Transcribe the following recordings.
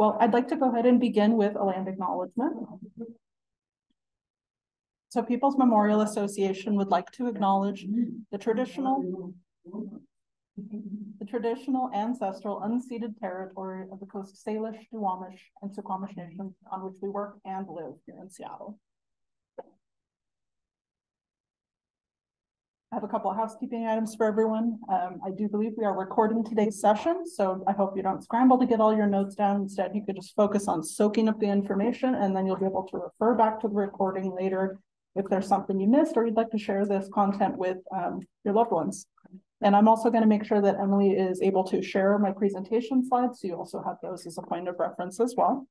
Well, I'd like to go ahead and begin with a land acknowledgement. So People's Memorial Association would like to acknowledge the traditional the traditional ancestral unceded territory of the Coast Salish, Duwamish, and Suquamish nations on which we work and live here in Seattle. I have a couple of housekeeping items for everyone. Um, I do believe we are recording today's session, so I hope you don't scramble to get all your notes down. Instead, you could just focus on soaking up the information and then you'll be able to refer back to the recording later if there's something you missed or you'd like to share this content with um, your loved ones. And I'm also going to make sure that Emily is able to share my presentation slides, so you also have those as a point of reference as well.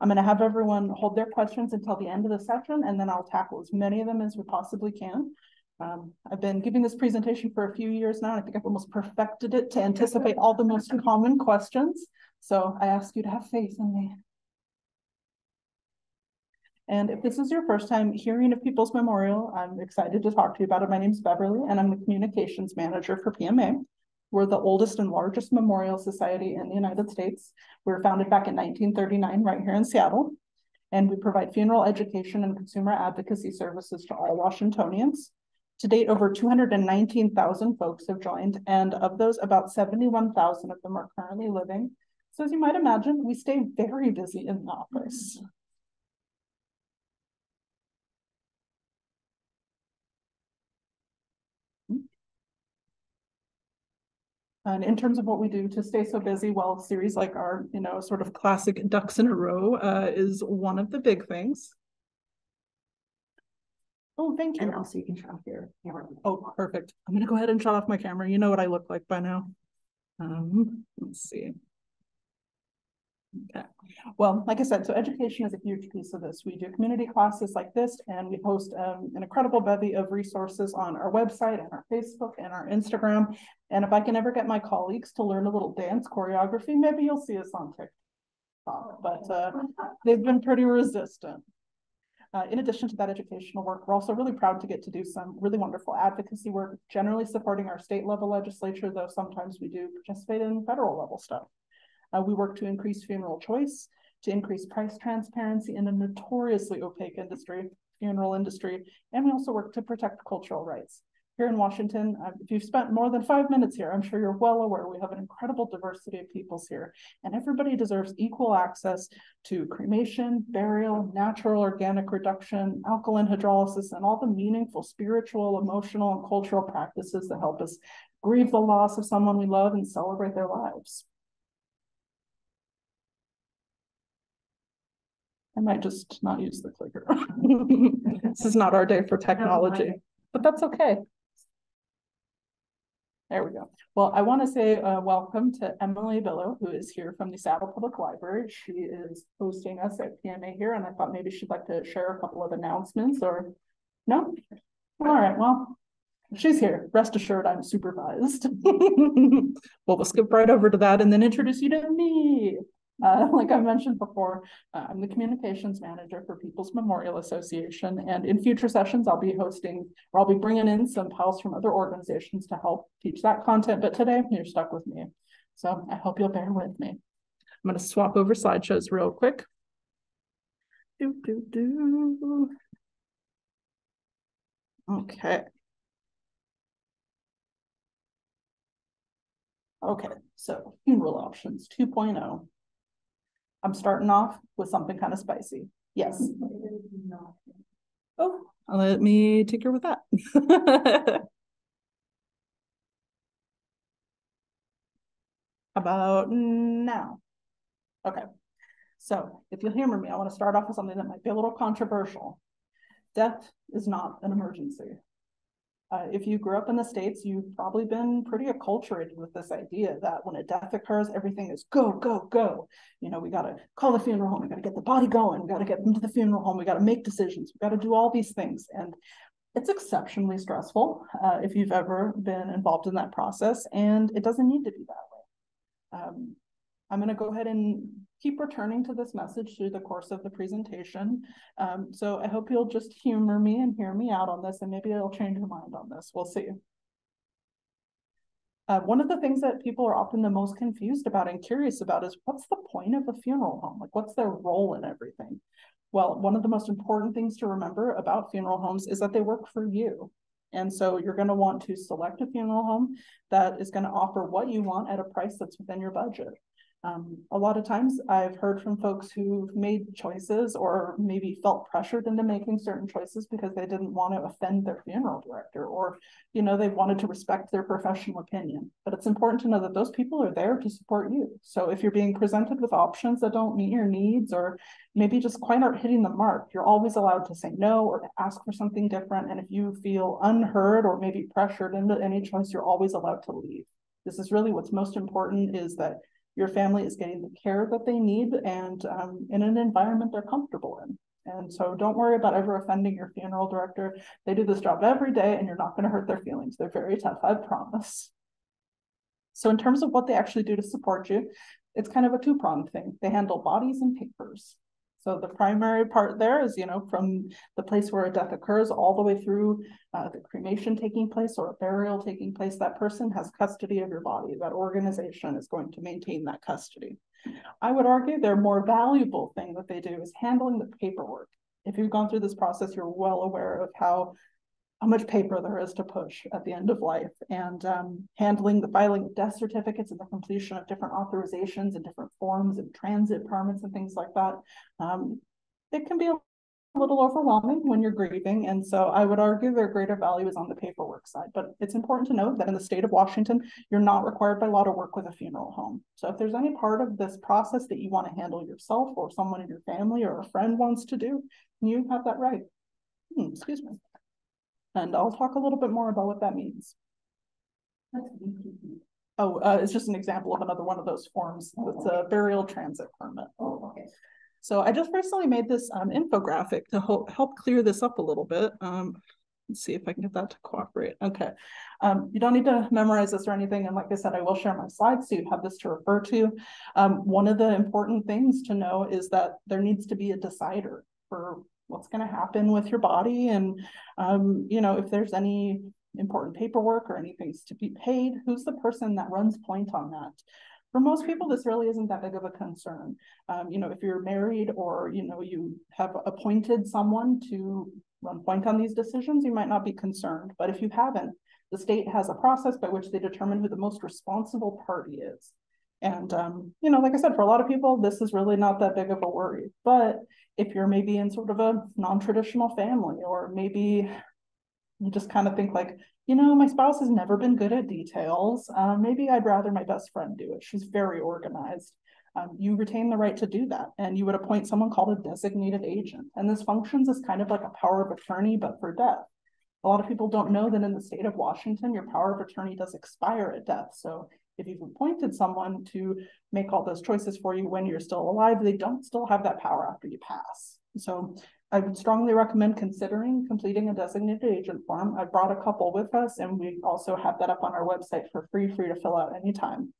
I'm going to have everyone hold their questions until the end of the session, and then I'll tackle as many of them as we possibly can. Um, I've been giving this presentation for a few years now. and I think I've almost perfected it to anticipate all the most common questions. So I ask you to have faith in me. And if this is your first time hearing of People's Memorial, I'm excited to talk to you about it. My name is Beverly, and I'm the communications manager for PMA. We're the oldest and largest memorial society in the United States. We were founded back in 1939 right here in Seattle. And we provide funeral education and consumer advocacy services to all Washingtonians. To date, over 219,000 folks have joined, and of those, about 71,000 of them are currently living. So as you might imagine, we stay very busy in the office. And in terms of what we do to stay so busy, well, series like our, you know, sort of classic ducks in a row uh, is one of the big things. Oh, thank you. And also you can shut off your camera. Oh, perfect. I'm gonna go ahead and shut off my camera. You know what I look like by now. Um, let's see. Okay. Well, like I said, so education is a huge piece of this. We do community classes like this, and we post um, an incredible bevy of resources on our website and our Facebook and our Instagram. And if I can ever get my colleagues to learn a little dance choreography, maybe you'll see us on TikTok. But uh, they've been pretty resistant. Uh, in addition to that educational work, we're also really proud to get to do some really wonderful advocacy work, generally supporting our state level legislature, though sometimes we do participate in federal level stuff. Uh, we work to increase funeral choice, to increase price transparency in a notoriously opaque industry, funeral industry, and we also work to protect cultural rights. Here in Washington, uh, if you've spent more than five minutes here, I'm sure you're well aware we have an incredible diversity of peoples here, and everybody deserves equal access to cremation, burial, natural organic reduction, alkaline hydrolysis, and all the meaningful spiritual, emotional, and cultural practices that help us grieve the loss of someone we love and celebrate their lives. I might just not use the clicker. this is not our day for technology, but that's okay. There we go. Well, I want to say uh, welcome to Emily Billow, who is here from the Seattle Public Library. She is hosting us at PMA here, and I thought maybe she'd like to share a couple of announcements or no? All right, well, she's here. Rest assured, I'm supervised. well, we'll skip right over to that and then introduce you to me. Uh, like I mentioned before, uh, I'm the communications manager for People's Memorial Association, and in future sessions, I'll be hosting, or I'll be bringing in some pals from other organizations to help teach that content, but today you're stuck with me. So I hope you'll bear with me. I'm going to swap over slideshows real quick. Do, do, do. Okay. Okay, so funeral options 2.0. I'm starting off with something kind of spicy. Yes. Oh, let me take care with that. About now. Okay. So if you'll humor me, I want to start off with something that might be a little controversial. Death is not an emergency. Uh, if you grew up in the States, you've probably been pretty acculturated with this idea that when a death occurs, everything is go, go, go. You know, we got to call the funeral home, we got to get the body going, we got to get them to the funeral home, we got to make decisions, we got to do all these things. And it's exceptionally stressful uh, if you've ever been involved in that process, and it doesn't need to be that way. Um, I'm going to go ahead and keep returning to this message through the course of the presentation. Um, so I hope you'll just humor me and hear me out on this, and maybe it'll change your mind on this. We'll see. Uh, one of the things that people are often the most confused about and curious about is what's the point of a funeral home? Like, what's their role in everything? Well, one of the most important things to remember about funeral homes is that they work for you. And so you're going to want to select a funeral home that is going to offer what you want at a price that's within your budget. Um, a lot of times I've heard from folks who've made choices or maybe felt pressured into making certain choices because they didn't want to offend their funeral director or, you know, they wanted to respect their professional opinion. But it's important to know that those people are there to support you. So if you're being presented with options that don't meet your needs or maybe just quite aren't hitting the mark, you're always allowed to say no or to ask for something different. And if you feel unheard or maybe pressured into any choice, you're always allowed to leave. This is really what's most important is that your family is getting the care that they need and um, in an environment they're comfortable in. And so don't worry about ever offending your funeral director. They do this job every day and you're not going to hurt their feelings. They're very tough, I promise. So in terms of what they actually do to support you, it's kind of a two-pronged thing. They handle bodies and papers. So the primary part there is, you know, from the place where a death occurs all the way through uh, the cremation taking place or a burial taking place, that person has custody of your body. That organization is going to maintain that custody. I would argue their more valuable thing that they do is handling the paperwork. If you've gone through this process, you're well aware of how how much paper there is to push at the end of life and um, handling the filing of death certificates and the completion of different authorizations and different forms and transit permits and things like that. Um, it can be a little overwhelming when you're grieving. And so I would argue their greater value is on the paperwork side. But it's important to note that in the state of Washington, you're not required by law to work with a funeral home. So if there's any part of this process that you want to handle yourself or someone in your family or a friend wants to do, you have that right. Hmm, excuse me. And I'll talk a little bit more about what that means. Oh, uh, it's just an example of another one of those forms. It's a burial transit permit. Oh, okay. So I just recently made this um, infographic to help clear this up a little bit. Um, let's see if I can get that to cooperate. Okay. Um, you don't need to memorize this or anything. And like I said, I will share my slides so you have this to refer to. Um, one of the important things to know is that there needs to be a decider for what's going to happen with your body and um, you know if there's any important paperwork or anything's to be paid who's the person that runs point on that? For most people this really isn't that big of a concern. Um, you know if you're married or you know you have appointed someone to run point on these decisions you might not be concerned. But if you haven't the state has a process by which they determine who the most responsible party is and, um, you know, like I said, for a lot of people, this is really not that big of a worry. But if you're maybe in sort of a non traditional family, or maybe you just kind of think like, you know, my spouse has never been good at details. Um, maybe I'd rather my best friend do it. She's very organized. Um, you retain the right to do that. And you would appoint someone called a designated agent. And this functions as kind of like a power of attorney, but for death. A lot of people don't know that in the state of Washington, your power of attorney does expire at death. So if you've appointed someone to make all those choices for you when you're still alive, they don't still have that power after you pass. So I would strongly recommend considering completing a designated agent form. I brought a couple with us and we also have that up on our website for free, free to fill out anytime.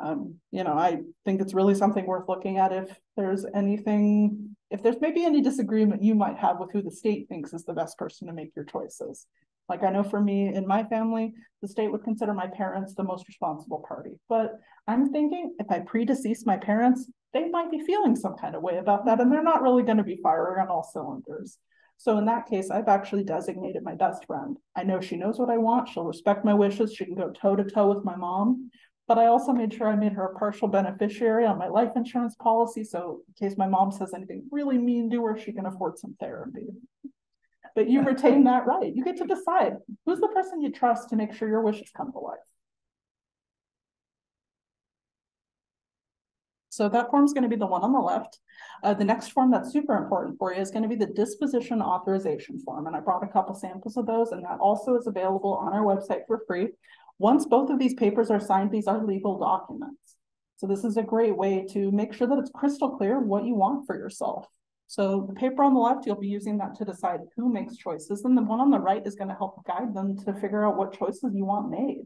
Um, you know, I think it's really something worth looking at if there's anything, if there's maybe any disagreement you might have with who the state thinks is the best person to make your choices. Like I know for me in my family, the state would consider my parents the most responsible party. But I'm thinking if I predecease my parents, they might be feeling some kind of way about that, and they're not really going to be firing on all cylinders. So in that case, I've actually designated my best friend. I know she knows what I want. She'll respect my wishes. She can go toe to toe with my mom. But I also made sure I made her a partial beneficiary on my life insurance policy. So in case my mom says anything really mean to her, she can afford some therapy but you retain that right. You get to decide who's the person you trust to make sure your wishes come to life. So that form is going to be the one on the left. Uh, the next form that's super important for you is going to be the disposition authorization form. And I brought a couple samples of those, and that also is available on our website for free. Once both of these papers are signed, these are legal documents. So this is a great way to make sure that it's crystal clear what you want for yourself. So the paper on the left, you'll be using that to decide who makes choices. And the one on the right is going to help guide them to figure out what choices you want made.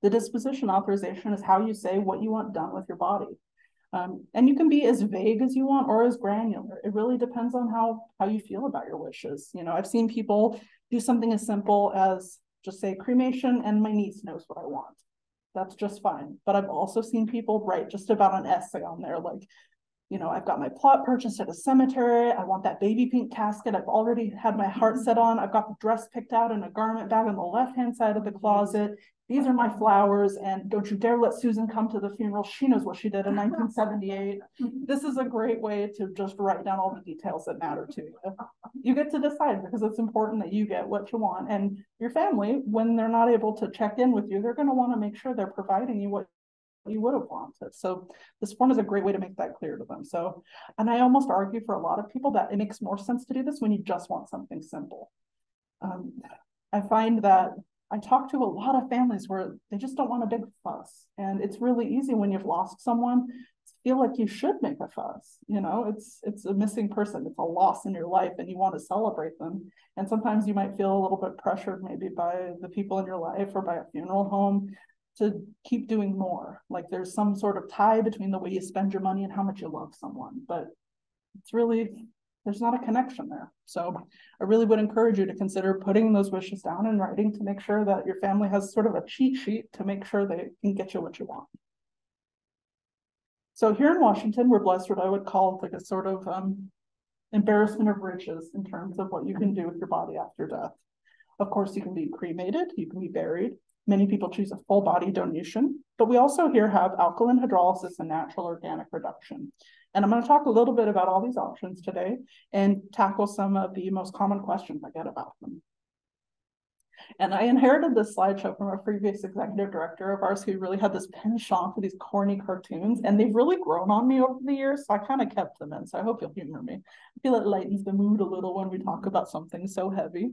The disposition authorization is how you say what you want done with your body. Um, and you can be as vague as you want or as granular. It really depends on how, how you feel about your wishes. You know, I've seen people do something as simple as just say cremation and my niece knows what I want. That's just fine. But I've also seen people write just about an essay on there, like, you know, I've got my plot purchased at a cemetery. I want that baby pink casket. I've already had my heart set on. I've got the dress picked out in a garment bag on the left hand side of the closet. These are my flowers. And don't you dare let Susan come to the funeral. She knows what she did in 1978. This is a great way to just write down all the details that matter to you. You get to decide because it's important that you get what you want. And your family, when they're not able to check in with you, they're going to want to make sure they're providing you what you would have wanted. So this form is a great way to make that clear to them. So, and I almost argue for a lot of people that it makes more sense to do this when you just want something simple. Um, I find that I talk to a lot of families where they just don't want a big fuss. And it's really easy when you've lost someone to feel like you should make a fuss. You know, it's it's a missing person, it's a loss in your life, and you want to celebrate them. And sometimes you might feel a little bit pressured maybe by the people in your life or by a funeral home to keep doing more. Like there's some sort of tie between the way you spend your money and how much you love someone, but it's really, there's not a connection there. So I really would encourage you to consider putting those wishes down in writing to make sure that your family has sort of a cheat sheet to make sure they can get you what you want. So here in Washington, we're blessed with what I would call like a sort of um, embarrassment of riches in terms of what you can do with your body after death. Of course, you can be cremated, you can be buried, Many people choose a full body donation, but we also here have alkaline hydrolysis and natural organic reduction. And I'm going to talk a little bit about all these options today and tackle some of the most common questions I get about them. And I inherited this slideshow from a previous executive director of ours who really had this penchant for these corny cartoons, and they've really grown on me over the years. So I kind of kept them in. So I hope you'll humor me. I feel it lightens the mood a little when we talk about something so heavy.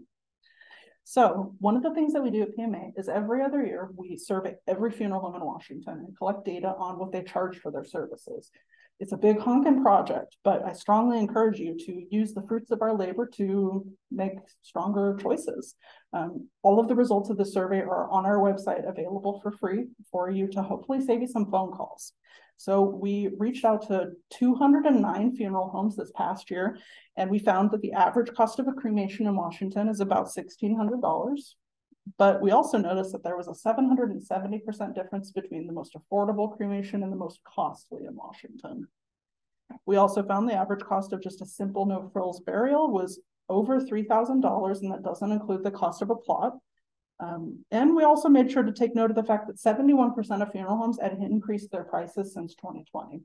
So one of the things that we do at PMA is every other year, we survey every funeral home in Washington and collect data on what they charge for their services. It's a big honking project, but I strongly encourage you to use the fruits of our labor to make stronger choices. Um, all of the results of the survey are on our website available for free for you to hopefully save you some phone calls. So we reached out to 209 funeral homes this past year, and we found that the average cost of a cremation in Washington is about $1,600. But we also noticed that there was a 770% difference between the most affordable cremation and the most costly in Washington. We also found the average cost of just a simple no frills burial was over $3,000, and that doesn't include the cost of a plot. Um, and we also made sure to take note of the fact that 71% of funeral homes had increased their prices since 2020.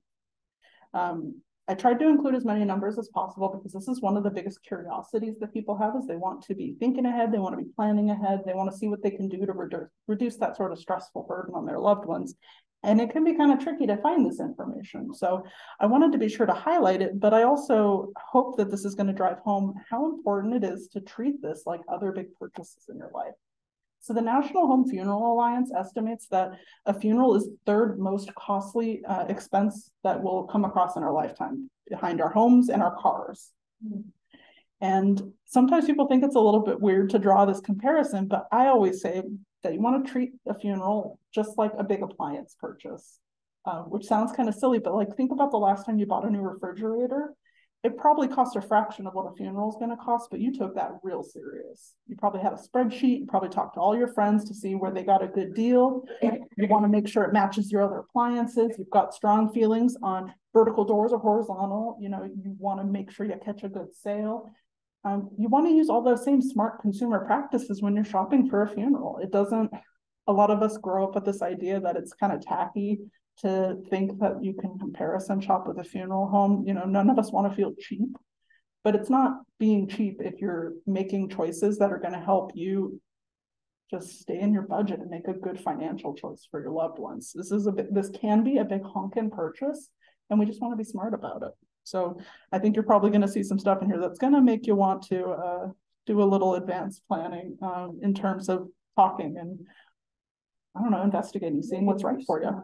Um, I tried to include as many numbers as possible because this is one of the biggest curiosities that people have is they want to be thinking ahead, they want to be planning ahead, they want to see what they can do to reduce, reduce that sort of stressful burden on their loved ones. And it can be kind of tricky to find this information. So I wanted to be sure to highlight it, but I also hope that this is going to drive home how important it is to treat this like other big purchases in your life. So the National Home Funeral Alliance estimates that a funeral is third most costly uh, expense that will come across in our lifetime behind our homes and our cars. Mm-hmm. And sometimes people think it's a little bit weird to draw this comparison, but I always say that you want to treat a funeral just like a big appliance purchase, uh, which sounds kind of silly, but like think about the last time you bought a new refrigerator it probably cost a fraction of what a funeral is going to cost, but you took that real serious. You probably had a spreadsheet. You probably talked to all your friends to see where they got a good deal. You want to make sure it matches your other appliances. You've got strong feelings on vertical doors or horizontal. You know, you want to make sure you catch a good sale. Um, you want to use all those same smart consumer practices when you're shopping for a funeral. It doesn't, a lot of us grow up with this idea that it's kind of tacky to think that you can comparison shop with a funeral home. You know, none of us want to feel cheap, but it's not being cheap if you're making choices that are going to help you just stay in your budget and make a good financial choice for your loved ones. This is a bit, this can be a big honkin' purchase, and we just want to be smart about it. So I think you're probably going to see some stuff in here that's going to make you want to uh, do a little advanced planning um, in terms of talking and I don't know, investigating, seeing what's right for you.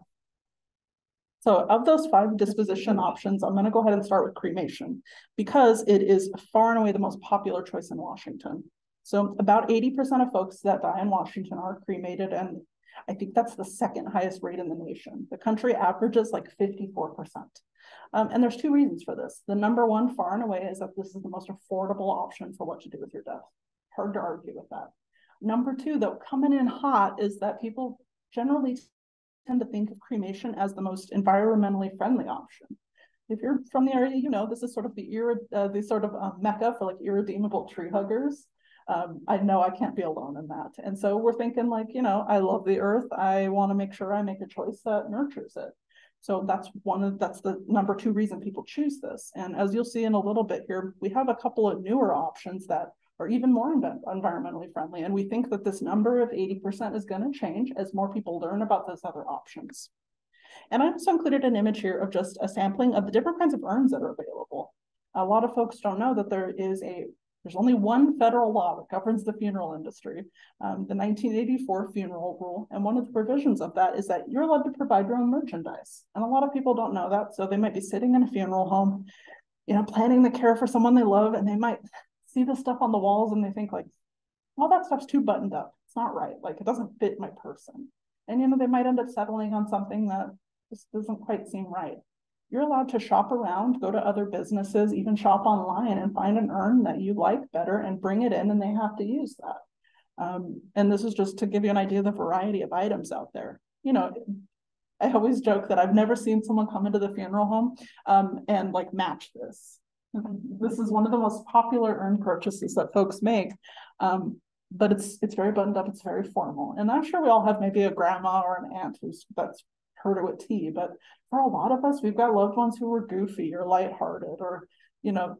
So of those five disposition options, I'm going to go ahead and start with cremation because it is far and away the most popular choice in Washington. So about 80% of folks that die in Washington are cremated, and I think that's the second highest rate in the nation. The country averages like 54%. Um, and there's two reasons for this. The number one, far and away, is that this is the most affordable option for what to do with your death. Hard to argue with that. Number two, though, coming in hot is that people generally tend to think of cremation as the most environmentally friendly option. If you're from the area, you know this is sort of the uh, the sort of um, mecca for like irredeemable tree huggers. Um, I know I can't be alone in that, and so we're thinking like you know I love the earth. I want to make sure I make a choice that nurtures it. So that's one of that's the number two reason people choose this. And as you'll see in a little bit here, we have a couple of newer options that are even more environmentally friendly. And we think that this number of 80% is going to change as more people learn about those other options. And I also included an image here of just a sampling of the different kinds of urns that are available. A lot of folks don't know that there is a there's only one federal law that governs the funeral industry, um, the 1984 funeral rule. And one of the provisions of that is that you're allowed to provide your own merchandise. And a lot of people don't know that. So they might be sitting in a funeral home, you know, planning the care for someone they love, and they might see the stuff on the walls and they think like, all that stuff's too buttoned up. It's not right. Like it doesn't fit my person. And you know, they might end up settling on something that just doesn't quite seem right. You're allowed to shop around, go to other businesses, even shop online and find an urn that you like better and bring it in and they have to use that. Um, and this is just to give you an idea of the variety of items out there. You know, I always joke that I've never seen someone come into the funeral home um, and like match this. This is one of the most popular urn purchases that folks make. Um, but it's it's very buttoned up, it's very formal. And I'm sure we all have maybe a grandma or an aunt who's that's heard it with tea, but for a lot of us, we've got loved ones who were goofy or lighthearted or, you know,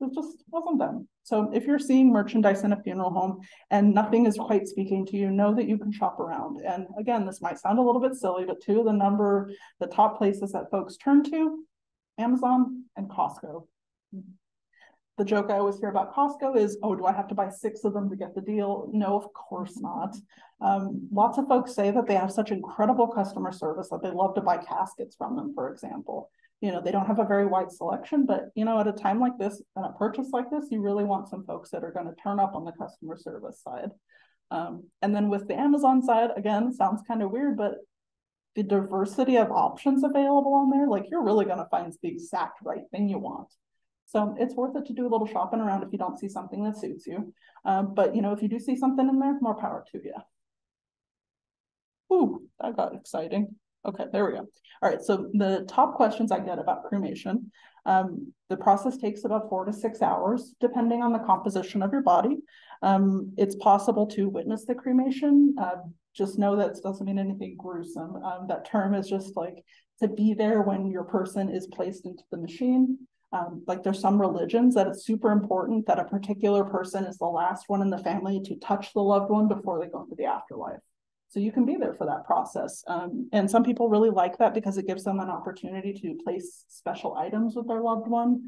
it just wasn't them. So if you're seeing merchandise in a funeral home and nothing is quite speaking to you, know that you can shop around. And again, this might sound a little bit silly, but two of the number, the top places that folks turn to, Amazon and Costco. The joke I always hear about Costco is, oh, do I have to buy six of them to get the deal? No, of course not. Um, lots of folks say that they have such incredible customer service that they love to buy caskets from them, for example. You know, they don't have a very wide selection, but you know, at a time like this and a purchase like this, you really want some folks that are going to turn up on the customer service side. Um, and then with the Amazon side, again, sounds kind of weird, but the diversity of options available on there, like you're really going to find the exact right thing you want. So it's worth it to do a little shopping around if you don't see something that suits you. Um, but you know, if you do see something in there, more power to you. Ooh, that got exciting. Okay, there we go. All right, so the top questions I get about cremation. Um, the process takes about four to six hours, depending on the composition of your body. Um, it's possible to witness the cremation. Uh, just know that it doesn't mean anything gruesome. Um, that term is just like to be there when your person is placed into the machine. Um, like there's some religions that it's super important that a particular person is the last one in the family to touch the loved one before they go into the afterlife. So you can be there for that process. Um, and some people really like that because it gives them an opportunity to place special items with their loved one.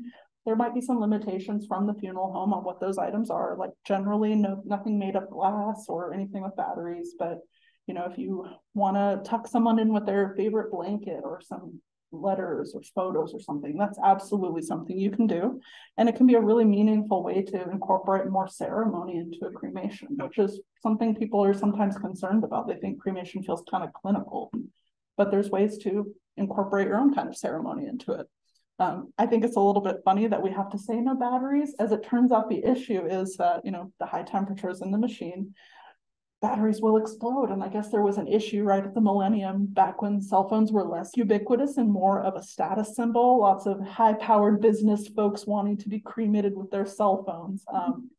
There might be some limitations from the funeral home on what those items are, like generally no nothing made of glass or anything with batteries. But you know, if you want to tuck someone in with their favorite blanket or some letters or photos or something. That's absolutely something you can do. And it can be a really meaningful way to incorporate more ceremony into a cremation, which is something people are sometimes concerned about. They think cremation feels kind of clinical, but there's ways to incorporate your own kind of ceremony into it. Um, I think it's a little bit funny that we have to say no batteries. As it turns out, the issue is that, you know, the high temperatures in the machine batteries will explode. And I guess there was an issue right at the millennium back when cell phones were less ubiquitous and more of a status symbol. Lots of high powered business folks wanting to be cremated with their cell phones. Um,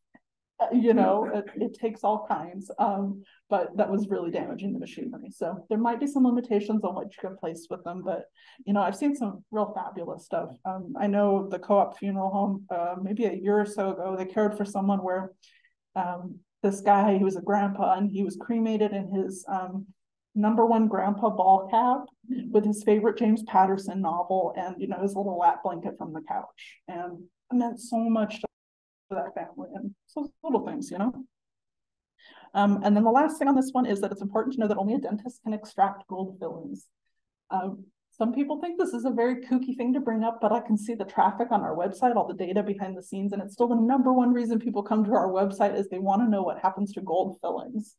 uh, you know, it, it, takes all kinds, um, but that was really damaging the machinery. So there might be some limitations on what you can place with them, but you know, I've seen some real fabulous stuff. Um, I know the co-op funeral home, uh, maybe a year or so ago, they cared for someone where um, this guy who was a grandpa and he was cremated in his um, number one grandpa ball cap with his favorite James Patterson novel and you know his little lap blanket from the couch. And it meant so much to that family and so little things you know? Um, and then the last thing on this one is that it's important to know that only a dentist can extract gold fillings. Um, some people think this is a very kooky thing to bring up, but I can see the traffic on our website, all the data behind the scenes, and it's still the number one reason people come to our website is they want to know what happens to gold fillings.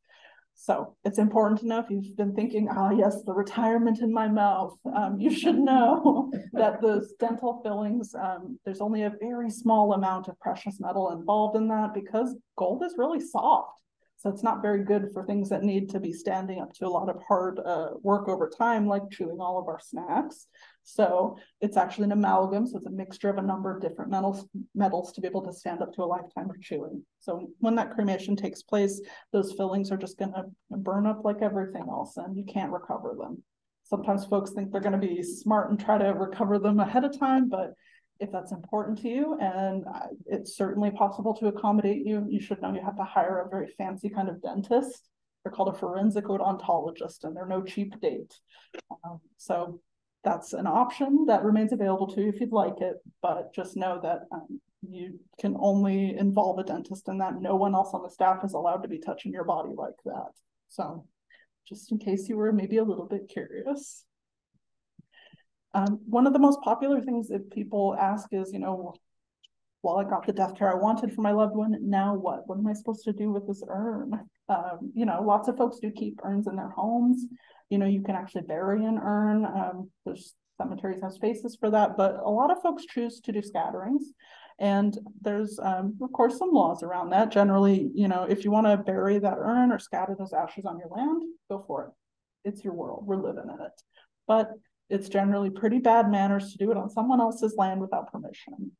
So it's important to know if you've been thinking, ah, oh, yes, the retirement in my mouth, um, you should know that those dental fillings, um, there's only a very small amount of precious metal involved in that because gold is really soft. So it's not very good for things that need to be standing up to a lot of hard uh, work over time, like chewing all of our snacks. So it's actually an amalgam. So it's a mixture of a number of different metals, metals to be able to stand up to a lifetime of chewing. So when that cremation takes place, those fillings are just going to burn up like everything else and you can't recover them. Sometimes folks think they're going to be smart and try to recover them ahead of time, but if that's important to you and it's certainly possible to accommodate you, you should know you have to hire a very fancy kind of dentist. They're called a forensic odontologist and they're no cheap date. Um, so that's an option that remains available to you if you'd like it, but just know that um, you can only involve a dentist and that no one else on the staff is allowed to be touching your body like that. So just in case you were maybe a little bit curious. Um, one of the most popular things that people ask is, you know, well, I got the death care I wanted for my loved one. Now what? What am I supposed to do with this urn? Um, you know, lots of folks do keep urns in their homes. You know, you can actually bury an urn. Um, there's cemeteries have spaces for that, but a lot of folks choose to do scatterings. And there's, um, of course, some laws around that. Generally, you know, if you want to bury that urn or scatter those ashes on your land, go for it. It's your world. We're living in it. But it's generally pretty bad manners to do it on someone else's land without permission.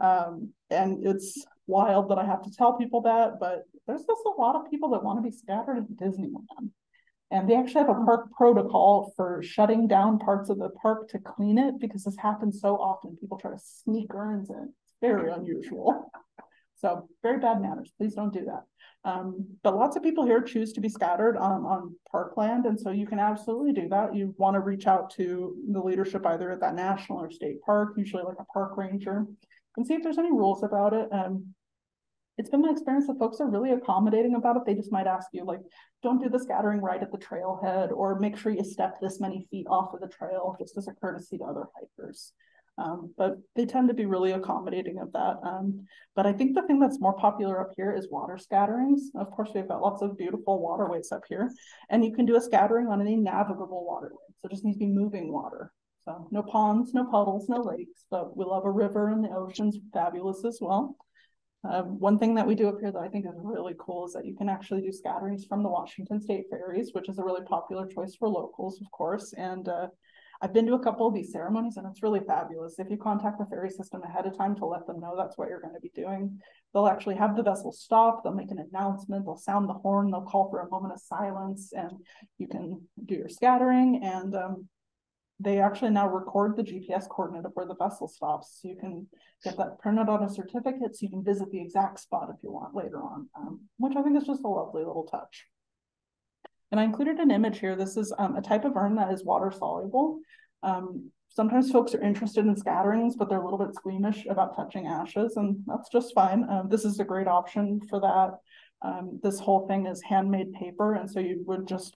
Um, and it's wild that I have to tell people that, but there's just a lot of people that want to be scattered at Disneyland. And they actually have a park protocol for shutting down parts of the park to clean it because this happens so often. People try to sneak urns in. It's very unusual. So very bad manners. Please don't do that. Um, but lots of people here choose to be scattered on, on parkland. And so you can absolutely do that. You want to reach out to the leadership either at that national or state park, usually like a park ranger, and see if there's any rules about it. Um, it's been my experience that folks are really accommodating about it. They just might ask you, like, don't do the scattering right at the trailhead, or make sure you step this many feet off of the trail just as a courtesy to other hikers. Um, but they tend to be really accommodating of that. Um, but I think the thing that's more popular up here is water scatterings. Of course, we've got lots of beautiful waterways up here, and you can do a scattering on any navigable waterway. So it just needs to be moving water. So no ponds, no puddles, no lakes, but we love a river and the ocean's fabulous as well. Um, one thing that we do up here that I think is really cool is that you can actually do scatterings from the Washington State ferries, which is a really popular choice for locals, of course. And uh, I've been to a couple of these ceremonies and it's really fabulous. If you contact the ferry system ahead of time to let them know that's what you're going to be doing, they'll actually have the vessel stop, they'll make an announcement, they'll sound the horn, they'll call for a moment of silence, and you can do your scattering. And um, they actually now record the GPS coordinate of where the vessel stops. So you can get that printed on a certificate so you can visit the exact spot if you want later on, um, which I think is just a lovely little touch. And I included an image here. This is um, a type of urn that is water soluble. Um, sometimes folks are interested in scatterings, but they're a little bit squeamish about touching ashes, and that's just fine. Um, this is a great option for that. Um, this whole thing is handmade paper, and so you would just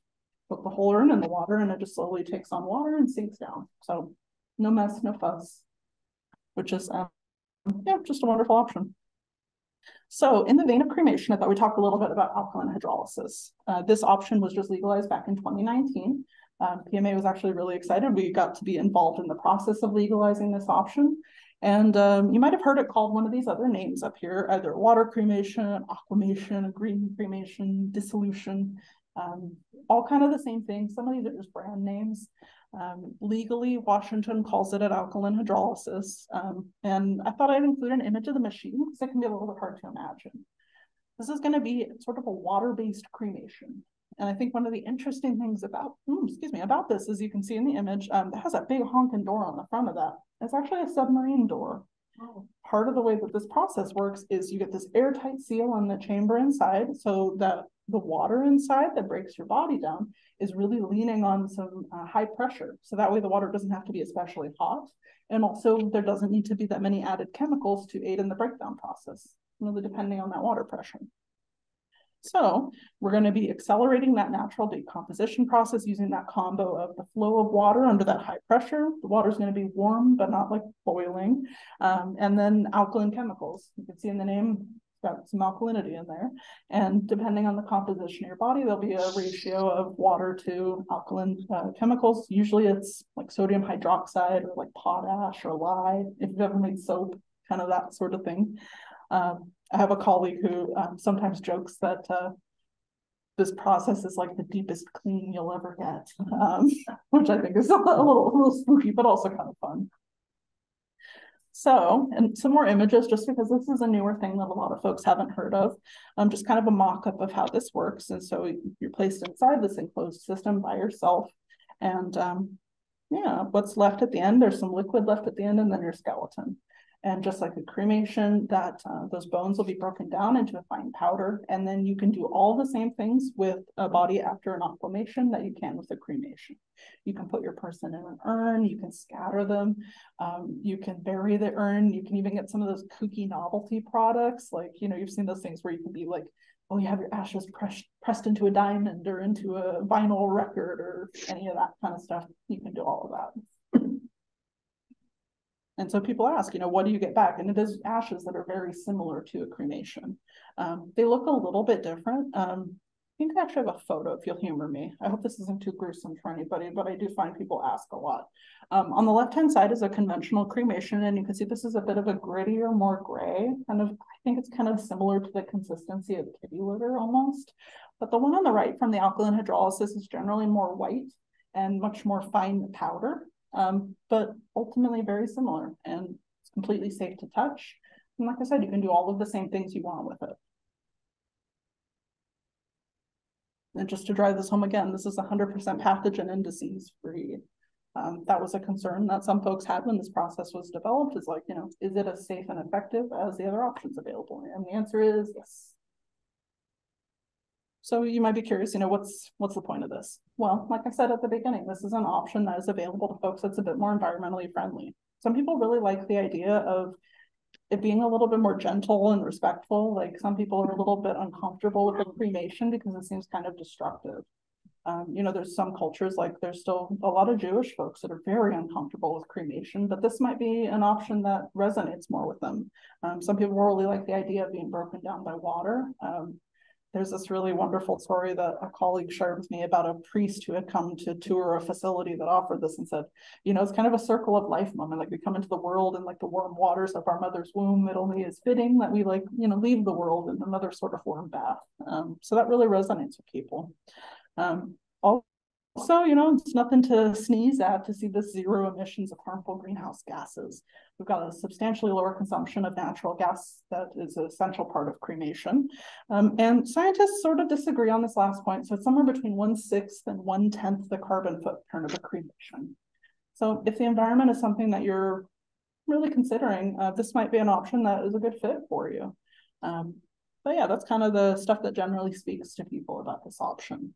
put the whole urn in the water, and it just slowly takes on water and sinks down. So no mess, no fuss, which is um, yeah, just a wonderful option. So in the vein of cremation, I thought we talked a little bit about alkaline hydrolysis. Uh, this option was just legalized back in 2019. Um, PMA was actually really excited. We got to be involved in the process of legalizing this option. And um, you might have heard it called one of these other names up here, either water cremation, aquamation, green cremation, dissolution, um, all kind of the same thing. Some of these are just brand names. Um, legally, Washington calls it an alkaline hydrolysis. Um, and I thought I'd include an image of the machine because it can be a little bit hard to imagine. This is going to be sort of a water-based cremation. And I think one of the interesting things about, mm, excuse me, about this is you can see in the image, um, it has a big honking door on the front of that. It's actually a submarine door. Oh. Part of the way that this process works is you get this airtight seal on the chamber inside so that the water inside that breaks your body down is really leaning on some uh, high pressure. So that way the water doesn't have to be especially hot. And also there doesn't need to be that many added chemicals to aid in the breakdown process, really depending on that water pressure. So we're going to be accelerating that natural decomposition process using that combo of the flow of water under that high pressure. The water is going to be warm, but not like boiling. Um, and then alkaline chemicals. You can see in the name, got some alkalinity in there. And depending on the composition of your body, there'll be a ratio of water to alkaline uh, chemicals. Usually it's like sodium hydroxide or like potash or lye, if you've ever made soap, kind of that sort of thing. Um, I have a colleague who um, sometimes jokes that uh, this process is like the deepest clean you'll ever get, um, which I think is a little, a little spooky, but also kind of fun. So, and some more images, just because this is a newer thing that a lot of folks haven't heard of. Um, just kind of a mock-up of how this works. And so you're placed inside this enclosed system by yourself. And um, yeah, what's left at the end, there's some liquid left at the end and then your skeleton. And just like a cremation, that uh, those bones will be broken down into a fine powder. And then you can do all the same things with a body after an aquamation that you can with a cremation. You can put your person in an urn, you can scatter them, um, you can bury the urn, you can even get some of those kooky novelty products. Like, you know, you've seen those things where you can be like, oh, you have your ashes pressed pressed into a diamond or into a vinyl record or any of that kind of stuff. You can do all of that. And so people ask, you know, what do you get back? And it is ashes that are very similar to a cremation. Um, they look a little bit different. Um, I think I actually have a photo if you'll humor me. I hope this isn't too gruesome for anybody, but I do find people ask a lot. Um, on the left-hand side is a conventional cremation, and you can see this is a bit of a grittier, more gray, kind of, I think it's kind of similar to the consistency of kitty litter almost. But the one on the right from the alkaline hydrolysis is generally more white and much more fine powder um, but ultimately very similar and it's completely safe to touch. And like I said, you can do all of the same things you want with it. And just to drive this home again, this is 100% pathogen and disease free. Um, that was a concern that some folks had when this process was developed is like, you know, is it as safe and effective as the other options available? And the answer is yes. So you might be curious, you know, what's what's the point of this? Well, like I said at the beginning, this is an option that is available to folks that's a bit more environmentally friendly. Some people really like the idea of it being a little bit more gentle and respectful. Like some people are a little bit uncomfortable with the cremation because it seems kind of destructive. Um, you know, there's some cultures like there's still a lot of Jewish folks that are very uncomfortable with cremation, but this might be an option that resonates more with them. Um, some people really like the idea of being broken down by water. Um, there's this really wonderful story that a colleague shared with me about a priest who had come to tour a facility that offered this and said, you know, it's kind of a circle of life moment. Like we come into the world and like the warm waters of our mother's womb, it only is fitting that we like, you know, leave the world in another sort of warm bath. Um, so that really resonates with people. Um, you know, it's nothing to sneeze at to see the zero emissions of harmful greenhouse gases. We've got a substantially lower consumption of natural gas that is an essential part of cremation. Um, and scientists sort of disagree on this last point. So it's somewhere between one sixth and one tenth the carbon footprint of a cremation. So if the environment is something that you're really considering, uh, this might be an option that is a good fit for you. Um, but yeah, that's kind of the stuff that generally speaks to people about this option.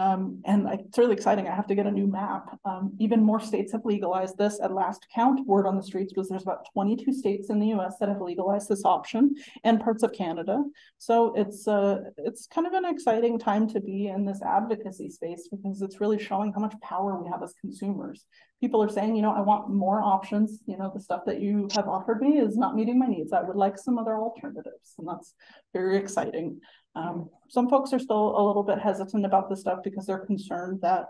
Um, and it's really exciting. I have to get a new map. Um, even more states have legalized this. At last count, word on the streets was there's about 22 states in the U.S. that have legalized this option, and parts of Canada. So it's uh, it's kind of an exciting time to be in this advocacy space because it's really showing how much power we have as consumers. People are saying, you know, I want more options. You know, the stuff that you have offered me is not meeting my needs. I would like some other alternatives, and that's very exciting. Um, some folks are still a little bit hesitant about this stuff because they're concerned that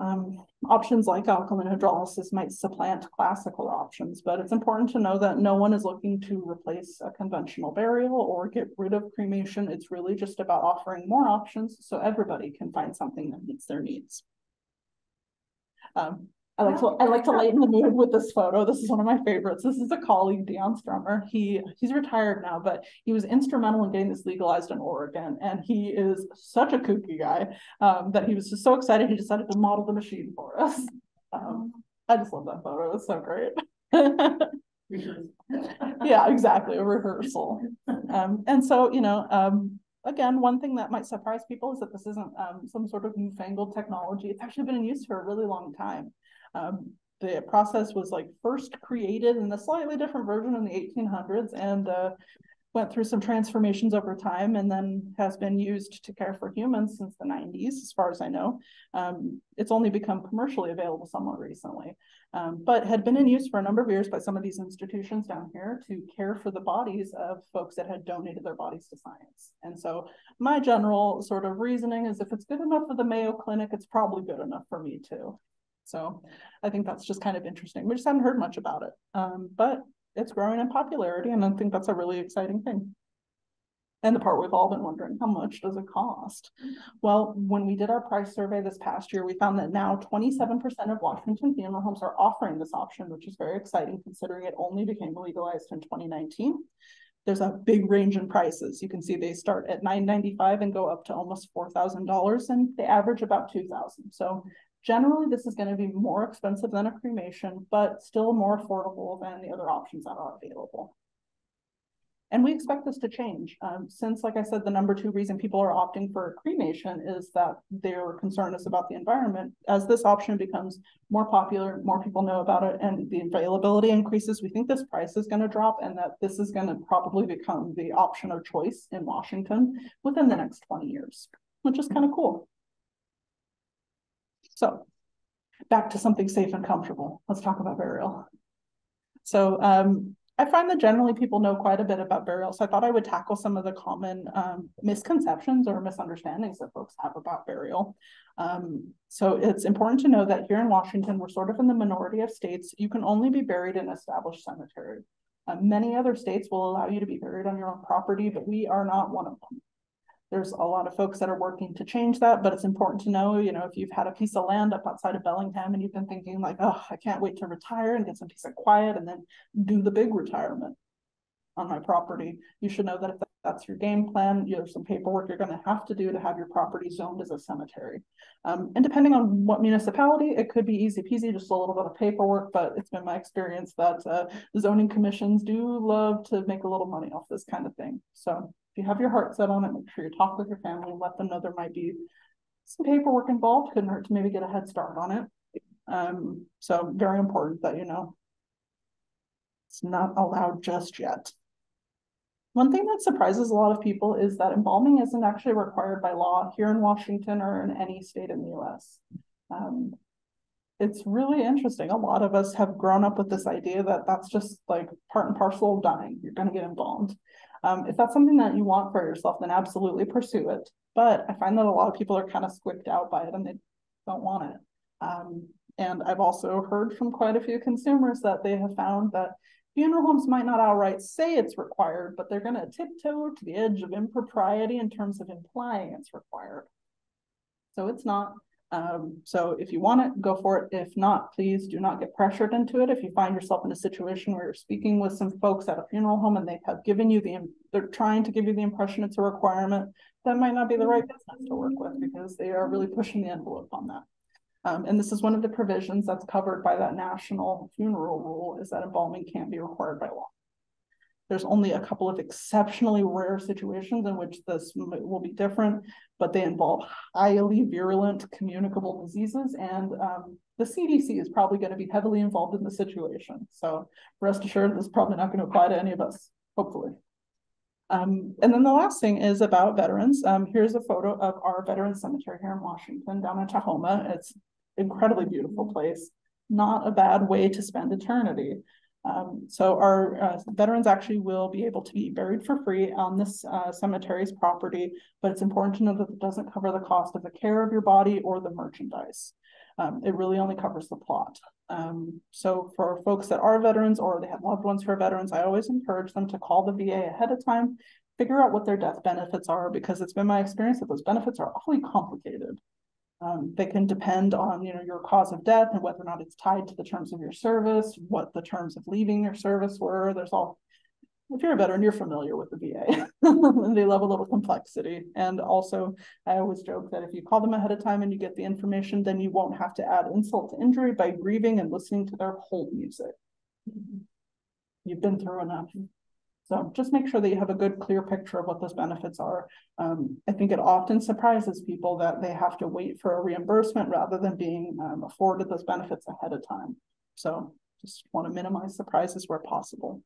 um, options like alkaline hydrolysis might supplant classical options, but it's important to know that no one is looking to replace a conventional burial or get rid of cremation. It's really just about offering more options so everybody can find something that meets their needs. Um, I like to I like to lighten the mood with this photo. This is one of my favorites. This is a colleague, Dion Strummer. He he's retired now, but he was instrumental in getting this legalized in Oregon, and he is such a kooky guy um, that he was just so excited he decided to model the machine for us. Um, I just love that photo. It's so great. yeah, exactly. A rehearsal. Um, and so you know, um, again, one thing that might surprise people is that this isn't um, some sort of newfangled technology. It's actually been in use for a really long time. Um, the process was like first created in a slightly different version in the 1800s and uh, went through some transformations over time and then has been used to care for humans since the 90s, as far as I know. Um, it's only become commercially available somewhat recently, um, but had been in use for a number of years by some of these institutions down here to care for the bodies of folks that had donated their bodies to science. And so my general sort of reasoning is if it's good enough for the Mayo Clinic, it's probably good enough for me too. So I think that's just kind of interesting. We just haven't heard much about it, um, but it's growing in popularity, and I think that's a really exciting thing. And the part we've all been wondering, how much does it cost? Well, when we did our price survey this past year, we found that now twenty-seven percent of Washington funeral homes are offering this option, which is very exciting considering it only became legalized in twenty nineteen. There's a big range in prices. You can see they start at nine ninety-five and go up to almost four thousand dollars and they average about two thousand. So generally, this is gonna be more expensive than a cremation, but still more affordable than the other options that are available. And we expect this to change. Um, since, like I said, the number two reason people are opting for cremation is that their concern is about the environment. As this option becomes more popular, more people know about it, and the availability increases, we think this price is going to drop and that this is going to probably become the option of choice in Washington within the next 20 years, which is kind of cool. So back to something safe and comfortable. Let's talk about burial. So um, I find that generally people know quite a bit about burial, so I thought I would tackle some of the common um, misconceptions or misunderstandings that folks have about burial. Um, so it's important to know that here in Washington, we're sort of in the minority of states. You can only be buried in established cemetery. Uh, many other states will allow you to be buried on your own property, but we are not one of them. There's a lot of folks that are working to change that, but it's important to know, you know, if you've had a piece of land up outside of Bellingham and you've been thinking like, oh, I can't wait to retire and get some peace of quiet and then do the big retirement on my property, you should know that if that's your game plan, you there's some paperwork you're going to have to do to have your property zoned as a cemetery. Um, and depending on what municipality, it could be easy peasy, just a little bit of paperwork, but it's been my experience that uh, the zoning commissions do love to make a little money off this kind of thing. So you have your heart set on it, make sure you talk with your family and let them know there might be some paperwork involved. Couldn't hurt to maybe get a head start on it. Um, so very important that you know it's not allowed just yet. One thing that surprises a lot of people is that embalming isn't actually required by law here in Washington or in any state in the US. Um, it's really interesting. A lot of us have grown up with this idea that that's just like part and parcel of dying. You're going to get embalmed. Um, if that's something that you want for yourself, then absolutely pursue it. But I find that a lot of people are kind of squicked out by it and they don't want it. Um, and I've also heard from quite a few consumers that they have found that funeral homes might not outright say it's required, but they're going to tiptoe to the edge of impropriety in terms of implying it's required. So it's not. Um, so if you want it, go for it. If not, please do not get pressured into it. If you find yourself in a situation where you're speaking with some folks at a funeral home and they have given you the, they're trying to give you the impression it's a requirement, that might not be the right business to work with because they are really pushing the envelope on that. Um, and this is one of the provisions that's covered by that national funeral rule is that embalming can't be required by law. There's only a couple of exceptionally rare situations in which this will be different, but they involve highly virulent communicable diseases. And um, the CDC is probably going to be heavily involved in the situation. So rest assured, this is probably not going to apply to any of us, hopefully. Um, and then the last thing is about veterans. Um, here's a photo of our veteran cemetery here in Washington, down in Tahoma. It's incredibly beautiful place, not a bad way to spend eternity. Um, so our uh, veterans actually will be able to be buried for free on this uh, cemetery's property, but it's important to know that it doesn't cover the cost of the care of your body or the merchandise. Um, it really only covers the plot. Um, so for folks that are veterans or they have loved ones who are veterans, I always encourage them to call the VA ahead of time, figure out what their death benefits are, because it's been my experience that those benefits are awfully complicated. Um, they can depend on you know your cause of death and whether or not it's tied to the terms of your service, what the terms of leaving your service were. There's all if you're a veteran, you're familiar with the VA. they love a little complexity. And also, I always joke that if you call them ahead of time and you get the information, then you won't have to add insult to injury by grieving and listening to their whole music. You've been through enough. So just make sure that you have a good, clear picture of what those benefits are. Um, I think it often surprises people that they have to wait for a reimbursement rather than being um, afforded those benefits ahead of time. So just want to minimize surprises where possible.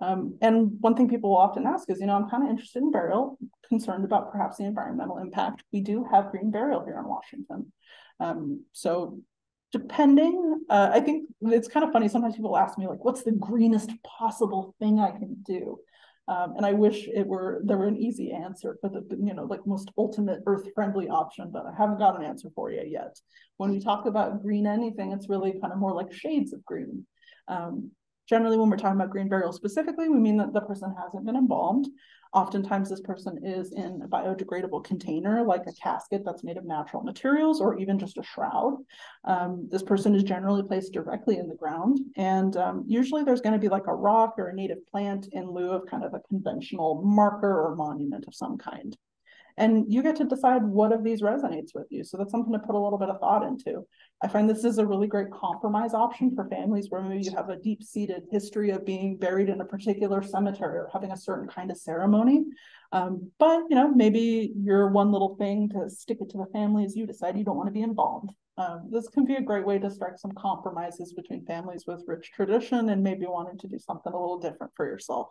Um, and one thing people will often ask is, you know, I'm kind of interested in burial, concerned about perhaps the environmental impact. We do have green burial here in Washington. Um, so depending, uh, I think it's kind of funny. Sometimes people ask me like, what's the greenest possible thing I can do? Um, and I wish it were there were an easy answer for the you know like most ultimate earth friendly option, but I haven't got an answer for you yet. When we talk about green anything, it's really kind of more like shades of green. Um, Generally, when we're talking about green burial specifically, we mean that the person hasn't been embalmed. Oftentimes, this person is in a biodegradable container, like a casket that's made of natural materials, or even just a shroud. Um, this person is generally placed directly in the ground, and um, usually there's going to be like a rock or a native plant in lieu of kind of a conventional marker or monument of some kind. And you get to decide what of these resonates with you. So that's something to put a little bit of thought into. I find this is a really great compromise option for families where maybe you have a deep seated history of being buried in a particular cemetery or having a certain kind of ceremony. Um, but you know, maybe your one little thing to stick it to the family is you decide you don't want to be involved. Um, this can be a great way to strike some compromises between families with rich tradition and maybe wanting to do something a little different for yourself.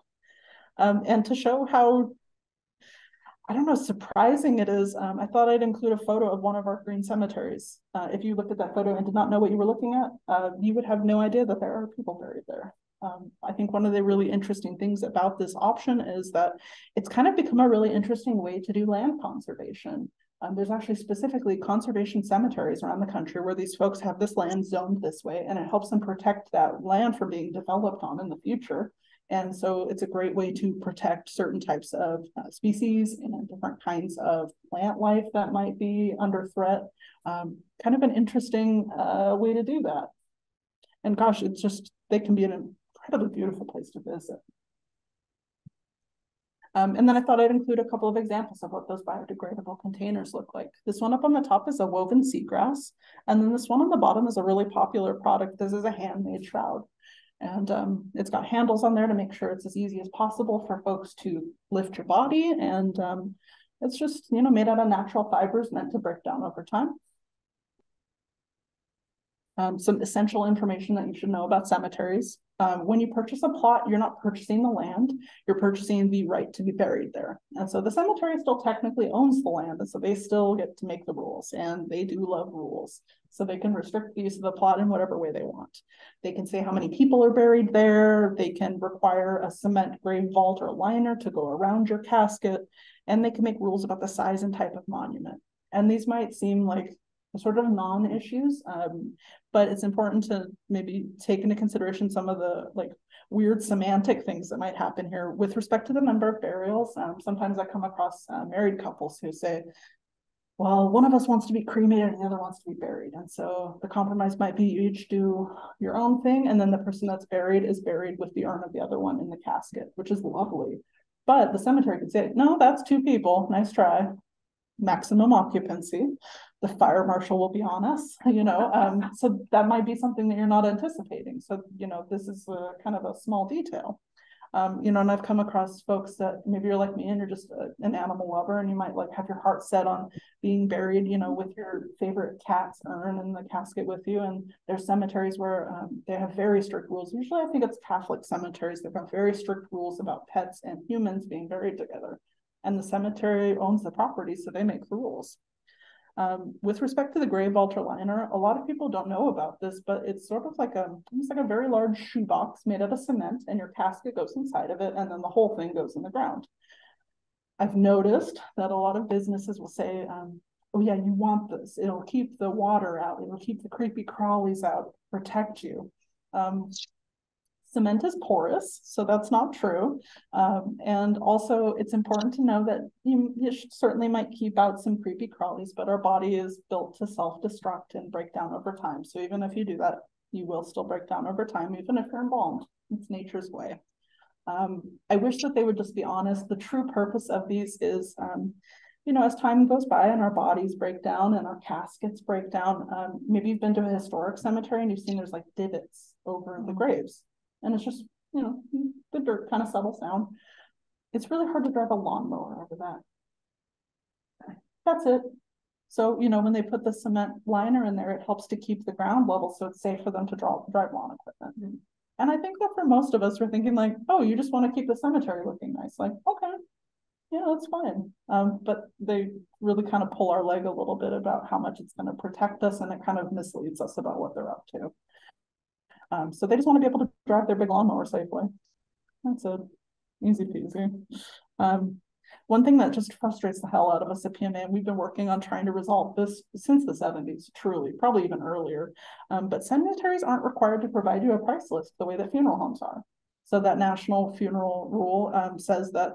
Um, and to show how I don't know, surprising it is. Um, I thought I'd include a photo of one of our green cemeteries. Uh, if you looked at that photo and did not know what you were looking at, uh, you would have no idea that there are people buried there. Um, I think one of the really interesting things about this option is that it's kind of become a really interesting way to do land conservation. Um, there's actually specifically conservation cemeteries around the country where these folks have this land zoned this way, and it helps them protect that land from being developed on in the future. And so it's a great way to protect certain types of uh, species and different kinds of plant life that might be under threat. Um, kind of an interesting uh, way to do that. And gosh, it's just, they can be an incredibly beautiful place to visit. Um, and then I thought I'd include a couple of examples of what those biodegradable containers look like. This one up on the top is a woven seagrass. And then this one on the bottom is a really popular product. This is a handmade shroud. And um, it's got handles on there to make sure it's as easy as possible for folks to lift your body. And um, it's just, you know, made out of natural fibers meant to break down over time. Um, some essential information that you should know about cemeteries. Um, when you purchase a plot, you're not purchasing the land, you're purchasing the right to be buried there. And so the cemetery still technically owns the land, and so they still get to make the rules, and they do love rules. So they can restrict the use of the plot in whatever way they want. They can say how many people are buried there, they can require a cement grave vault or liner to go around your casket, and they can make rules about the size and type of monument. And these might seem like sort of non-issues, um, but it's important to maybe take into consideration some of the like weird semantic things that might happen here with respect to the number of burials. Um, sometimes I come across uh, married couples who say, well, one of us wants to be cremated and the other wants to be buried. And so the compromise might be you each do your own thing, and then the person that's buried is buried with the urn of the other one in the casket, which is lovely. But the cemetery could say, no, that's two people. Nice try maximum occupancy. The fire marshal will be on us, you know, um, so that might be something that you're not anticipating. So, you know, this is a kind of a small detail. Um, you know, and I've come across folks that maybe you're like me and you're just a, an animal lover and you might like have your heart set on being buried, you know, with your favorite cat's urn in the casket with you. And there's cemeteries where um, they have very strict rules. Usually, I think it's Catholic cemeteries. They've got very strict rules about pets and humans being buried together and the cemetery owns the property, so they make the rules. Um, with respect to the grave vault liner, a lot of people don't know about this, but it's sort of like a almost like a very large shoebox made out of cement, and your casket goes inside of it, and then the whole thing goes in the ground. I've noticed that a lot of businesses will say, um, "Oh yeah, you want this? It'll keep the water out. It'll keep the creepy crawlies out, protect you." Um, Cement is porous, so that's not true. Um, and also, it's important to know that you, you certainly might keep out some creepy crawlies, but our body is built to self-destruct and break down over time. So even if you do that, you will still break down over time, even if you're embalmed. It's nature's way. Um, I wish that they would just be honest. The true purpose of these is, um, you know, as time goes by and our bodies break down and our caskets break down, um, maybe you've been to a historic cemetery and you've seen there's like divots over the graves and it's just, you know, the dirt kind of settles down. It's really hard to drive a lawnmower over that. That's it. So, you know, when they put the cement liner in there, it helps to keep the ground level so it's safe for them to draw, drive lawn equipment. Mm -hmm. And I think that for most of us, we're thinking like, oh, you just want to keep the cemetery looking nice. Like, okay, yeah, that's fine. Um, but they really kind of pull our leg a little bit about how much it's going to protect us and it kind of misleads us about what they're up to. Um, so they just want to be able to drive their big lawnmower safely. That's it. Easy peasy. Um, one thing that just frustrates the hell out of us at PMA, and we've been working on trying to resolve this since the 70s, truly, probably even earlier. Um, but cemeteries aren't required to provide you a price list the way that funeral homes are. So that national funeral rule um, says that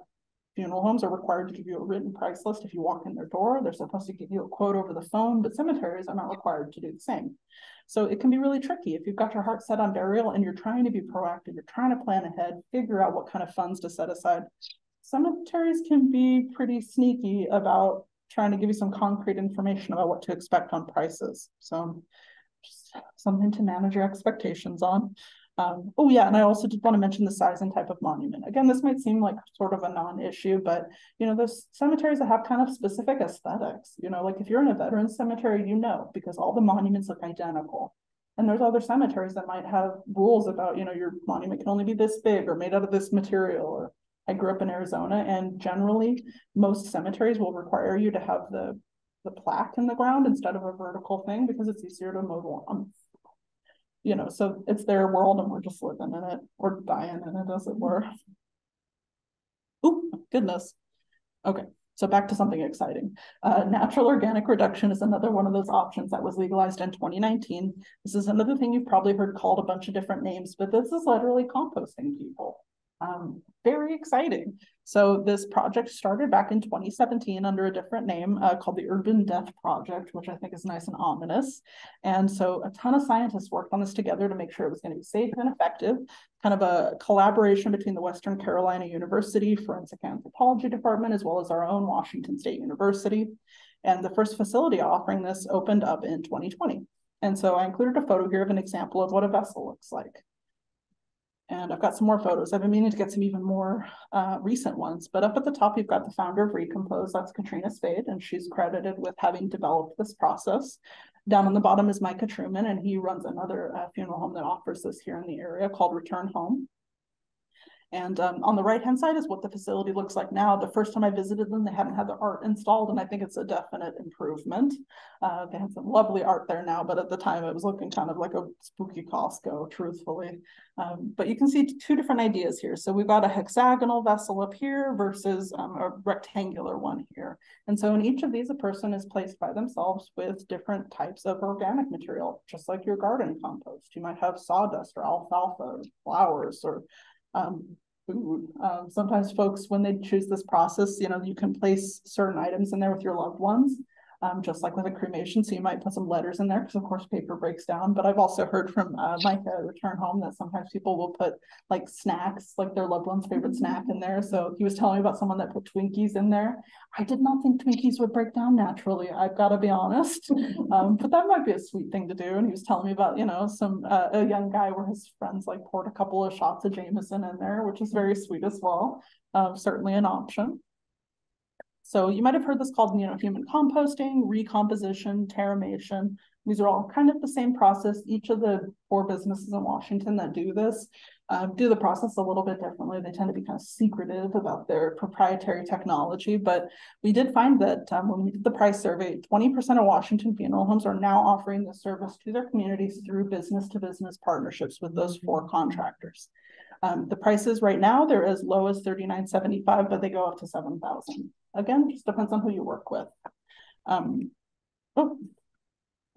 funeral homes are required to give you a written price list if you walk in their door. They're supposed to give you a quote over the phone, but cemeteries are not required to do the same. So it can be really tricky if you've got your heart set on burial and you're trying to be proactive, you're trying to plan ahead, figure out what kind of funds to set aside. Cemeteries can be pretty sneaky about trying to give you some concrete information about what to expect on prices. So just something to manage your expectations on. Um, oh yeah, and I also did want to mention the size and type of monument. Again, this might seem like sort of a non-issue, but you know, there's cemeteries that have kind of specific aesthetics. You know, like if you're in a veteran cemetery, you know, because all the monuments look identical. And there's other cemeteries that might have rules about, you know, your monument can only be this big or made out of this material. Or I grew up in Arizona, and generally most cemeteries will require you to have the the plaque in the ground instead of a vertical thing because it's easier to move um, you know, so it's their world and we're just living in it or dying in it, as it were. Oh, goodness. Okay, so back to something exciting. Uh, natural organic reduction is another one of those options that was legalized in 2019. This is another thing you've probably heard called a bunch of different names, but this is literally composting people. Um, very exciting. So this project started back in 2017 under a different name uh, called the Urban Death Project, which I think is nice and ominous. And so a ton of scientists worked on this together to make sure it was going to be safe and effective, kind of a collaboration between the Western Carolina University Forensic Anthropology Department, as well as our own Washington State University. And the first facility offering this opened up in 2020. And so I included a photo here of an example of what a vessel looks like. And I've got some more photos. I've been meaning to get some even more uh, recent ones. But up at the top, you've got the founder of Recompose. That's Katrina Spade, and she's credited with having developed this process. Down on the bottom is Micah Truman, and he runs another uh, funeral home that offers this here in the area called Return Home. And um, on the right-hand side is what the facility looks like now. The first time I visited them, they hadn't had the art installed, and I think it's a definite improvement. Uh, they have some lovely art there now, but at the time it was looking kind of like a spooky Costco, truthfully. Um, but you can see two different ideas here. So we've got a hexagonal vessel up here versus um, a rectangular one here. And so in each of these, a person is placed by themselves with different types of organic material, just like your garden compost. You might have sawdust or alfalfa or flowers or um, food. Um, sometimes folks, when they choose this process, you know, you can place certain items in there with your loved ones um, just like with a cremation. So you might put some letters in there because of course paper breaks down. But I've also heard from uh, Micah Return Home that sometimes people will put like snacks, like their loved one's favorite snack in there. So he was telling me about someone that put Twinkies in there. I did not think Twinkies would break down naturally. I've got to be honest. Um, but that might be a sweet thing to do. And he was telling me about, you know, some uh, a young guy where his friends like poured a couple of shots of Jameson in there, which is very sweet as well. Um, certainly an option. So you might have heard this called, you know, human composting, recomposition, terramation. These are all kind of the same process. Each of the four businesses in Washington that do this uh, do the process a little bit differently. They tend to be kind of secretive about their proprietary technology, but we did find that um, when we did the price survey, 20% of Washington funeral homes are now offering the service to their communities through business-to-business partnerships with those four contractors. Um, the prices right now, they're as low as $39.75, but they go up to 7000 Again, just depends on who you work with. Um, oh,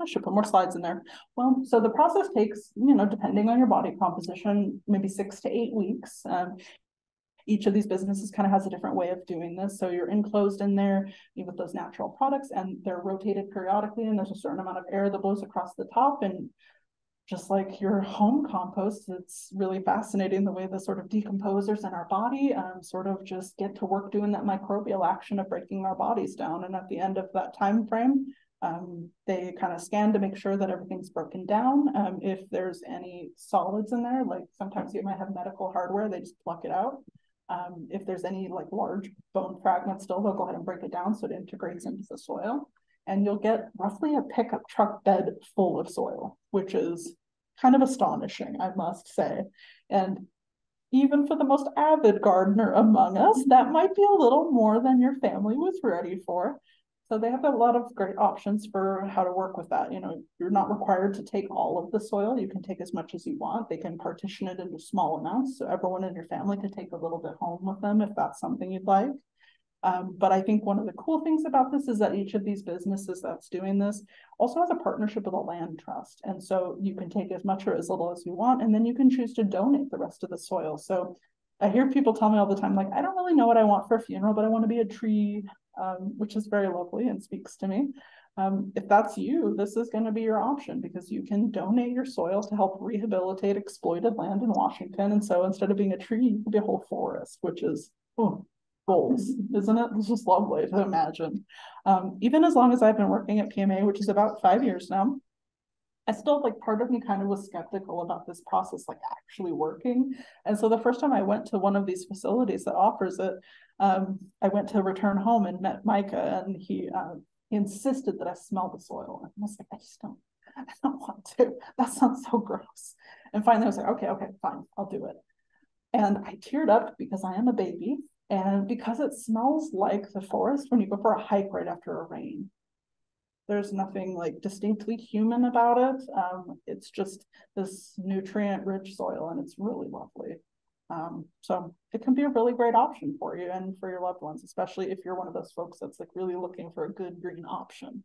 I should put more slides in there. Well, so the process takes, you know, depending on your body composition, maybe six to eight weeks. Um, each of these businesses kind of has a different way of doing this. So you're enclosed in there with those natural products and they're rotated periodically and there's a certain amount of air that blows across the top and just like your home compost, it's really fascinating the way the sort of decomposers in our body um, sort of just get to work doing that microbial action of breaking our bodies down. And at the end of that time frame, um, they kind of scan to make sure that everything's broken down. Um, if there's any solids in there, like sometimes you might have medical hardware, they just pluck it out. Um, if there's any like large bone fragments still, they'll go ahead and break it down so it integrates into the soil and you'll get roughly a pickup truck bed full of soil, which is kind of astonishing, I must say. And even for the most avid gardener among us, that might be a little more than your family was ready for. So they have a lot of great options for how to work with that. You know, you're not required to take all of the soil. You can take as much as you want. They can partition it into small amounts. So everyone in your family can take a little bit home with them if that's something you'd like. Um, but I think one of the cool things about this is that each of these businesses that's doing this also has a partnership with a land trust. And so you can take as much or as little as you want, and then you can choose to donate the rest of the soil. So I hear people tell me all the time, like, I don't really know what I want for a funeral, but I want to be a tree, um, which is very lovely and speaks to me. Um, if that's you, this is going to be your option because you can donate your soil to help rehabilitate exploited land in Washington. And so instead of being a tree, you could be a whole forest, which is oh, goals, isn't it? This is lovely to imagine. Um, even as long as I've been working at PMA, which is about five years now, I still like part of me kind of was skeptical about this process like actually working. And so the first time I went to one of these facilities that offers it, um, I went to return home and met Micah, and he uh, he insisted that I smell the soil. And I was like, I just don't, I don't want to. That sounds so gross. And finally I was like, okay, okay, fine, I'll do it. And I teared up because I am a baby and because it smells like the forest when you go for a hike right after a rain. There's nothing like distinctly human about it. Um, it's just this nutrient rich soil and it's really lovely. Um, so it can be a really great option for you and for your loved ones, especially if you're one of those folks that's like really looking for a good green option.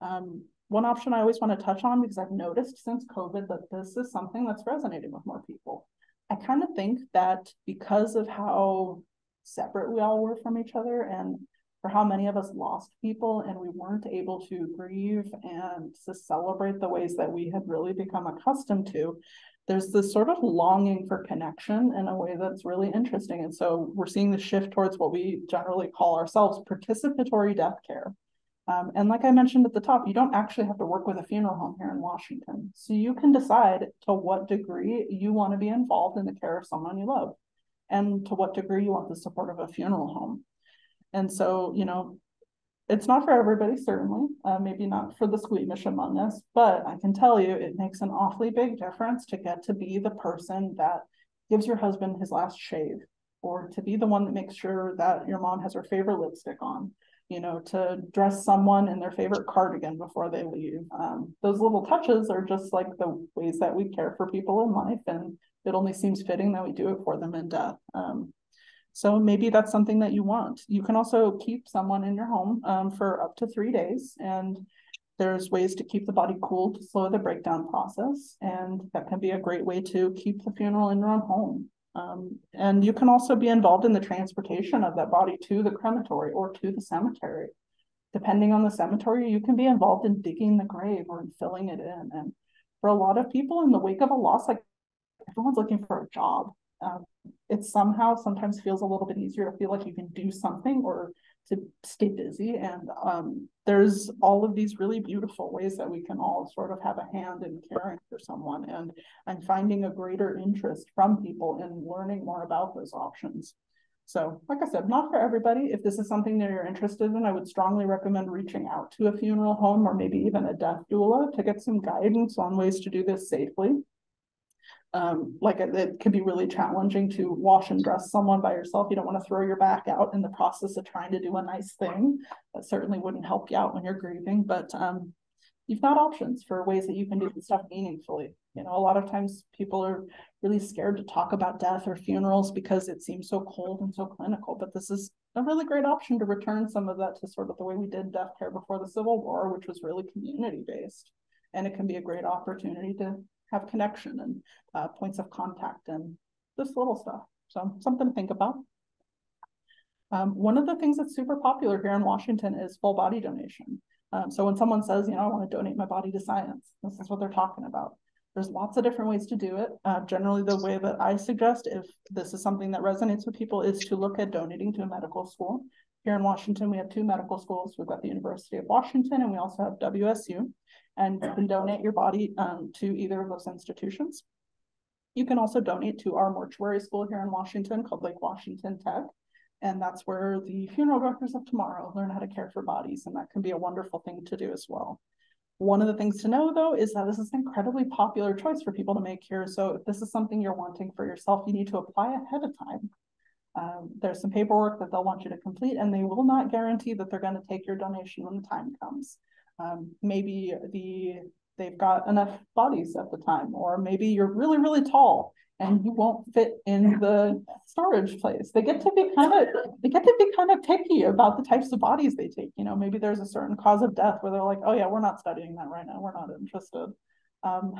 Um, one option I always want to touch on because I've noticed since COVID that this is something that's resonating with more people. I kind of think that because of how separate we all were from each other and for how many of us lost people and we weren't able to grieve and to celebrate the ways that we had really become accustomed to, there's this sort of longing for connection in a way that's really interesting. And so we're seeing the shift towards what we generally call ourselves participatory death care. Um, and like I mentioned at the top, you don't actually have to work with a funeral home here in Washington. So you can decide to what degree you want to be involved in the care of someone you love and to what degree you want the support of a funeral home. And so, you know, it's not for everybody, certainly, uh, maybe not for the squeamish among us, but I can tell you it makes an awfully big difference to get to be the person that gives your husband his last shave or to be the one that makes sure that your mom has her favorite lipstick on you know to dress someone in their favorite cardigan before they leave um, those little touches are just like the ways that we care for people in life and it only seems fitting that we do it for them in death um, so maybe that's something that you want. You can also keep someone in your home um, for up to three days. And there's ways to keep the body cool to slow the breakdown process. And that can be a great way to keep the funeral in your own home. Um, and you can also be involved in the transportation of that body to the crematory or to the cemetery. Depending on the cemetery, you can be involved in digging the grave or in filling it in. And for a lot of people in the wake of a loss, like everyone's looking for a job um, it somehow sometimes feels a little bit easier to feel like you can do something or to stay busy. And um, there's all of these really beautiful ways that we can all sort of have a hand in caring for someone and and finding a greater interest from people in learning more about those options. So, like I said, not for everybody. If this is something that you're interested in, I would strongly recommend reaching out to a funeral home or maybe even a death doula to get some guidance on ways to do this safely um, like it, it can be really challenging to wash and dress someone by yourself. You don't want to throw your back out in the process of trying to do a nice thing. That certainly wouldn't help you out when you're grieving, but um, you've got options for ways that you can do stuff meaningfully. You know, a lot of times people are really scared to talk about death or funerals because it seems so cold and so clinical, but this is a really great option to return some of that to sort of the way we did death care before the Civil War, which was really community based. And it can be a great opportunity to have connection and uh, points of contact and this little stuff. So something to think about. Um, one of the things that's super popular here in Washington is full body donation. Um, so when someone says, you know, I want to donate my body to science, this is what they're talking about. There's lots of different ways to do it. Uh, generally, the way that I suggest, if this is something that resonates with people, is to look at donating to a medical school. Here in Washington, we have two medical schools. We've got the University of Washington and we also have WSU and you can donate your body um, to either of those institutions. You can also donate to our mortuary school here in Washington called Lake Washington Tech. And that's where the funeral directors of tomorrow learn how to care for bodies. And that can be a wonderful thing to do as well. One of the things to know though is that this is an incredibly popular choice for people to make here. So if this is something you're wanting for yourself, you need to apply ahead of time. Um, there's some paperwork that they'll want you to complete and they will not guarantee that they're going to take your donation when the time comes. Um, maybe the they've got enough bodies at the time, or maybe you're really, really tall and you won't fit in the storage place. They get to be kind of they get to be kind of picky about the types of bodies they take. You know, maybe there's a certain cause of death where they're like, oh yeah, we're not studying that right now. We're not interested. Um,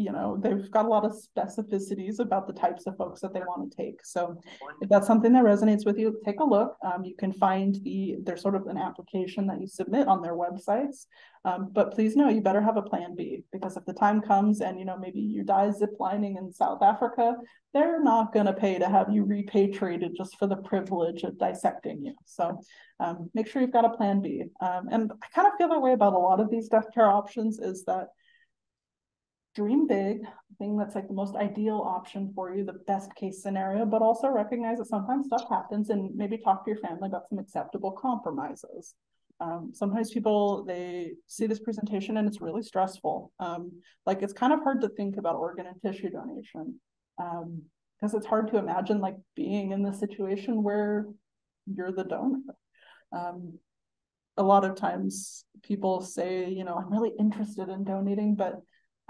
you know, they've got a lot of specificities about the types of folks that they want to take. So if that's something that resonates with you, take a look. Um, you can find the, there's sort of an application that you submit on their websites. Um, but please know you better have a plan B because if the time comes and, you know, maybe you die ziplining in South Africa, they're not going to pay to have you repatriated just for the privilege of dissecting you. So um, make sure you've got a plan B. Um, and I kind of feel that way about a lot of these death care options is that dream big, thing that's like the most ideal option for you, the best case scenario, but also recognize that sometimes stuff happens and maybe talk to your family about some acceptable compromises. Um, sometimes people they see this presentation and it's really stressful. Um, like it's kind of hard to think about organ and tissue donation because um, it's hard to imagine like being in the situation where you're the donor. Um, a lot of times people say, you know, I'm really interested in donating, but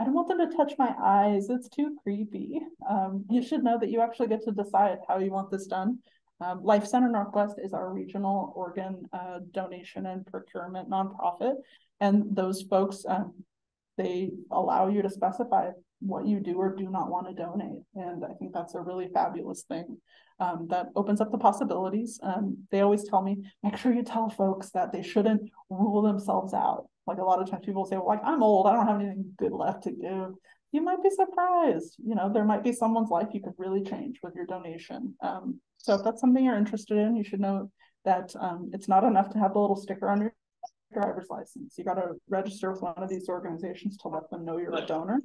I don't want them to touch my eyes. It's too creepy. Um, you should know that you actually get to decide how you want this done. Um, Life Center Northwest is our regional organ uh, donation and procurement nonprofit. And those folks, um, they allow you to specify what you do or do not want to donate. And I think that's a really fabulous thing um, that opens up the possibilities. Um, they always tell me, make sure you tell folks that they shouldn't rule themselves out. Like a lot of times people say, well, like, I'm old, I don't have anything good left to give. You might be surprised. You know, there might be someone's life you could really change with your donation. Um, so if that's something you're interested in, you should know that um, it's not enough to have the little sticker on your driver's license. You got to register with one of these organizations to let them know you're a donor.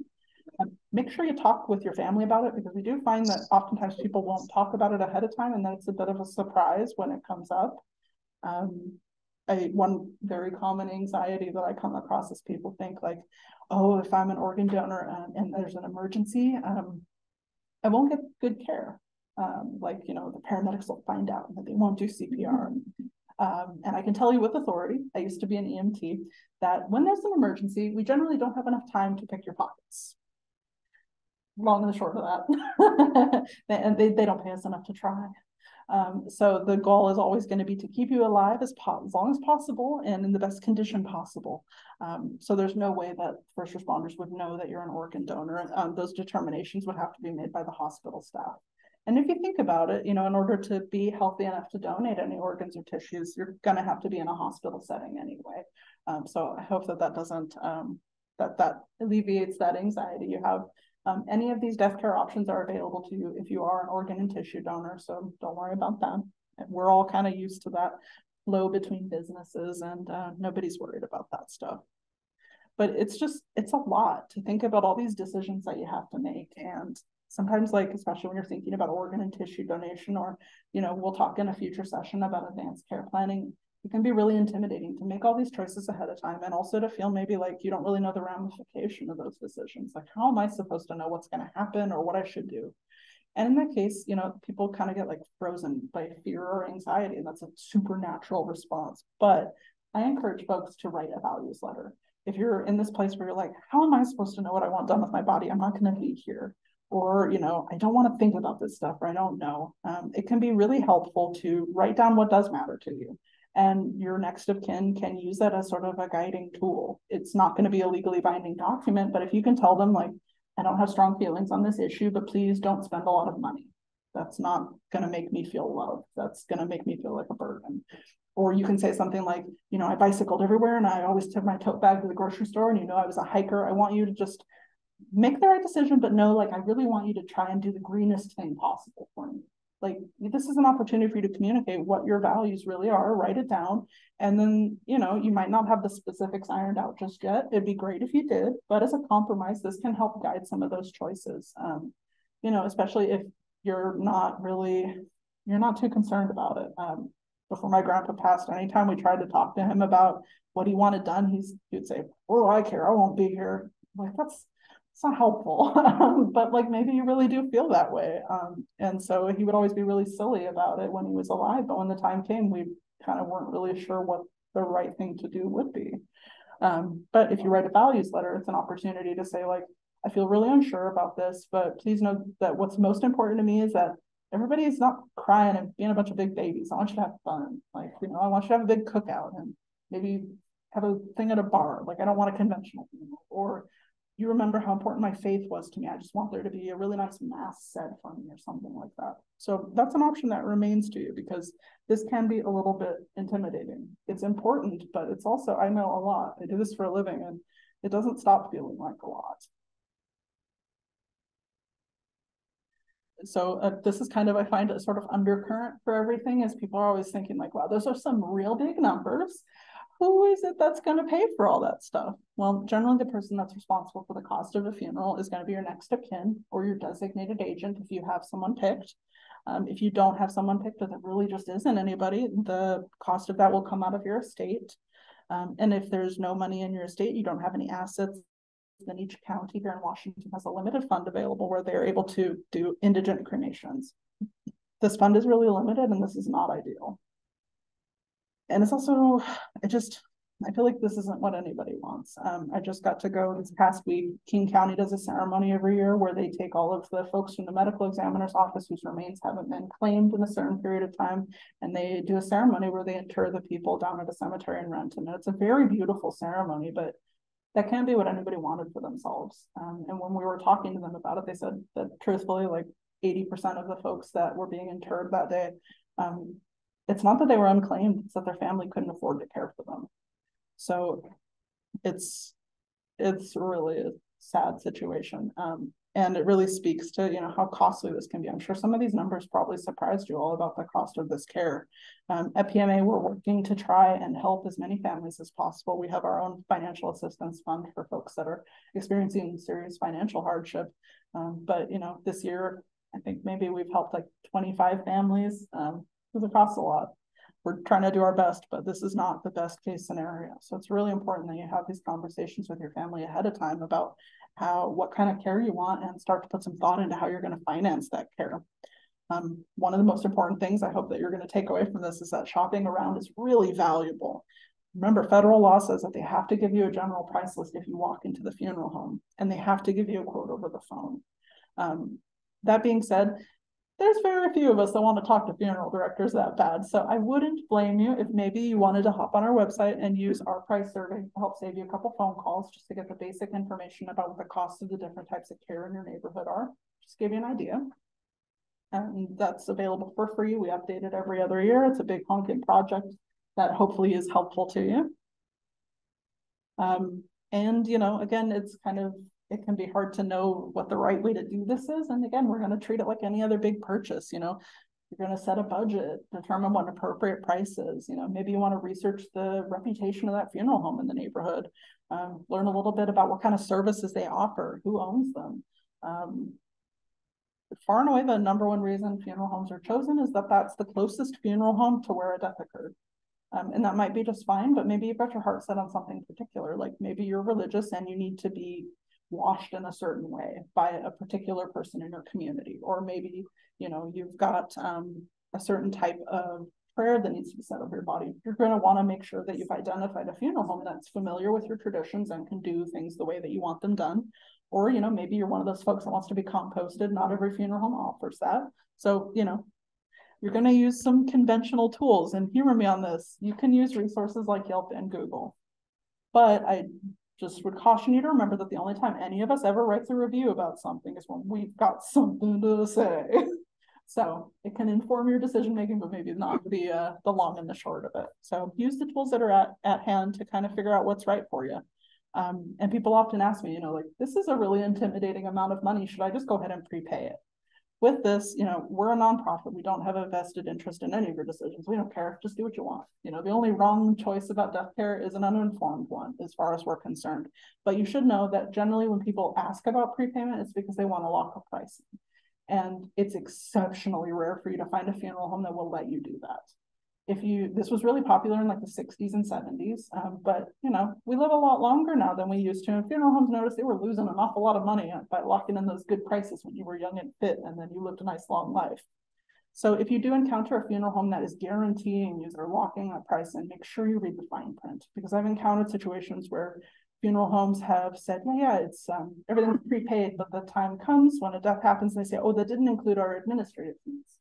Um, make sure you talk with your family about it because we do find that oftentimes people won't talk about it ahead of time and then it's a bit of a surprise when it comes up. Um, I, one very common anxiety that I come across is people think like, oh, if I'm an organ donor and, and there's an emergency, um, I won't get good care. Um, like, you know, the paramedics will find out that they won't do CPR. Um, and I can tell you with authority, I used to be an EMT, that when there's an emergency, we generally don't have enough time to pick your pockets. Long and the short of that. and they, they don't pay us enough to try. Um, so the goal is always going to be to keep you alive as, as long as possible and in the best condition possible. Um, so there's no way that first responders would know that you're an organ donor. Um, those determinations would have to be made by the hospital staff. And if you think about it, you know, in order to be healthy enough to donate any organs or tissues, you're going to have to be in a hospital setting anyway. Um, so I hope that that doesn't, um, that that alleviates that anxiety you have um, any of these death care options are available to you if you are an organ and tissue donor, so don't worry about that. We're all kind of used to that flow between businesses and uh, nobody's worried about that stuff. But it's just, it's a lot to think about all these decisions that you have to make. And sometimes like, especially when you're thinking about organ and tissue donation, or, you know, we'll talk in a future session about advanced care planning it can be really intimidating to make all these choices ahead of time and also to feel maybe like you don't really know the ramification of those decisions. Like, how am I supposed to know what's going to happen or what I should do? And in that case, you know, people kind of get like frozen by fear or anxiety, and that's a supernatural response. But I encourage folks to write a values letter. If you're in this place where you're like, how am I supposed to know what I want done with my body? I'm not going to be here. Or, you know, I don't want to think about this stuff, or I don't know. Um, it can be really helpful to write down what does matter to you and your next of kin can use that as sort of a guiding tool. It's not going to be a legally binding document, but if you can tell them like, I don't have strong feelings on this issue, but please don't spend a lot of money. That's not going to make me feel loved. That's going to make me feel like a burden. Or you can say something like, you know, I bicycled everywhere and I always took my tote bag to the grocery store and you know I was a hiker. I want you to just make the right decision, but know like I really want you to try and do the greenest thing possible for me like this is an opportunity for you to communicate what your values really are write it down. And then you know you might not have the specifics ironed out just yet. It'd be great if you did but as a compromise this can help guide some of those choices. Um, you know especially if you're not really you're not too concerned about it. Um, before my grandpa passed anytime we tried to talk to him about what he wanted done he's he'd say oh i care. I won't be here. Like that's it's not helpful but like maybe you really do feel that way um, and so he would always be really silly about it when he was alive but when the time came we kind of weren't really sure what the right thing to do would be um, but if you write a values letter it's an opportunity to say like I feel really unsure about this, but please know that what's most important to me is that everybody's not crying and being a bunch of big babies. I want you to have fun. Like, you know, I want you to have a big cookout and maybe have a thing at a bar. Like, I don't want a conventional. Or you remember how important my faith was to me. I just want there to be a really nice mass said for me or something like that. So that's an option that remains to you because this can be a little bit intimidating. It's important, but it's also, I know a lot. I do this for a living and it doesn't stop feeling like a lot. so uh, this is kind of, I find a sort of undercurrent for everything is people are always thinking like, wow, those are some real big numbers. Who is it that's going to pay for all that stuff? Well, generally the person that's responsible for the cost of a funeral is going to be your next of kin or your designated agent if you have someone picked. Um, if you don't have someone picked or there really just isn't anybody, the cost of that will come out of your estate. Um, and if there's no money in your estate, you don't have any assets then each county here in Washington has a limited fund available where they're able to do indigent cremations. This fund is really limited and this is not ideal. And it's also, I just, I feel like this isn't what anybody wants. Um, I just got to go this past week. King County does a ceremony every year where they take all of the folks from the medical examiner's office whose remains haven't been claimed in a certain period of time, and they do a ceremony where they inter the people down at a cemetery in Renton. And it's a very beautiful ceremony, but that can't be what anybody wanted for themselves. Um, and when we were talking to them about it, they said that truthfully, like 80% of the folks that were being interred that day, um, it's not that they were unclaimed, it's that their family couldn't afford to care for them. So it's it's really a sad situation. Um, and it really speaks to, you know, how costly this can be. I'm sure some of these numbers probably surprised you all about the cost of this care. Um, at PMA, we're working to try and help as many families as possible. We have our own financial assistance fund for folks that are experiencing serious financial hardship. Um, but, you know, this year, I think maybe we've helped like 25 families um, because it costs a lot we're trying to do our best, but this is not the best case scenario. So it's really important that you have these conversations with your family ahead of time about how what kind of care you want and start to put some thought into how you're going to finance that care. Um, one of the most important things I hope that you're going to take away from this is that shopping around is really valuable. Remember, federal law says that they have to give you a general price list if you walk into the funeral home, and they have to give you a quote over the phone. Um, that being said, there's very few of us that want to talk to funeral directors that bad. So I wouldn't blame you if maybe you wanted to hop on our website and use our price survey to help save you a couple phone calls just to get the basic information about what the cost of the different types of care in your neighborhood are. Just give you an idea. And that's available for free. We update it every other year. It's a big honking project that hopefully is helpful to you. Um, and, you know, again, it's kind of it can be hard to know what the right way to do this is. And again, we're going to treat it like any other big purchase. You know, you're going to set a budget, determine what appropriate price is. You know, maybe you want to research the reputation of that funeral home in the neighborhood, um, learn a little bit about what kind of services they offer, who owns them. Um, far and away, the number one reason funeral homes are chosen is that that's the closest funeral home to where a death occurred. Um, and that might be just fine, but maybe you've got your heart set on something particular. Like maybe you're religious and you need to be washed in a certain way by a particular person in your community. Or maybe you know you've got um, a certain type of prayer that needs to be said over your body. You're going to want to make sure that you've identified a funeral home that's familiar with your traditions and can do things the way that you want them done. Or you know maybe you're one of those folks that wants to be composted. Not every funeral home offers that. So you know you're going to use some conventional tools. And humor me on this. You can use resources like yelp and google. But i just would caution you to remember that the only time any of us ever writes a review about something is when we've got something to say. so it can inform your decision making, but maybe not the uh, the long and the short of it. So use the tools that are at, at hand to kind of figure out what's right for you. Um, and people often ask me, you know, like, this is a really intimidating amount of money. Should I just go ahead and prepay it? With this, you know, we're a nonprofit. We don't have a vested interest in any of your decisions. We don't care. Just do what you want. You know, the only wrong choice about death care is an uninformed one, as far as we're concerned. But you should know that generally, when people ask about prepayment, it's because they want to lock a price. And it's exceptionally rare for you to find a funeral home that will let you do that if you this was really popular in like the 60s and 70s um, but you know we live a lot longer now than we used to and funeral homes noticed they were losing an awful lot of money by locking in those good prices when you were young and fit and then you lived a nice long life so if you do encounter a funeral home that is guaranteeing you they're locking a price in make sure you read the fine print because i've encountered situations where funeral homes have said, yeah, yeah, it's, um, everything's prepaid, but the time comes when a death happens, and they say, oh, that didn't include our administrative fees.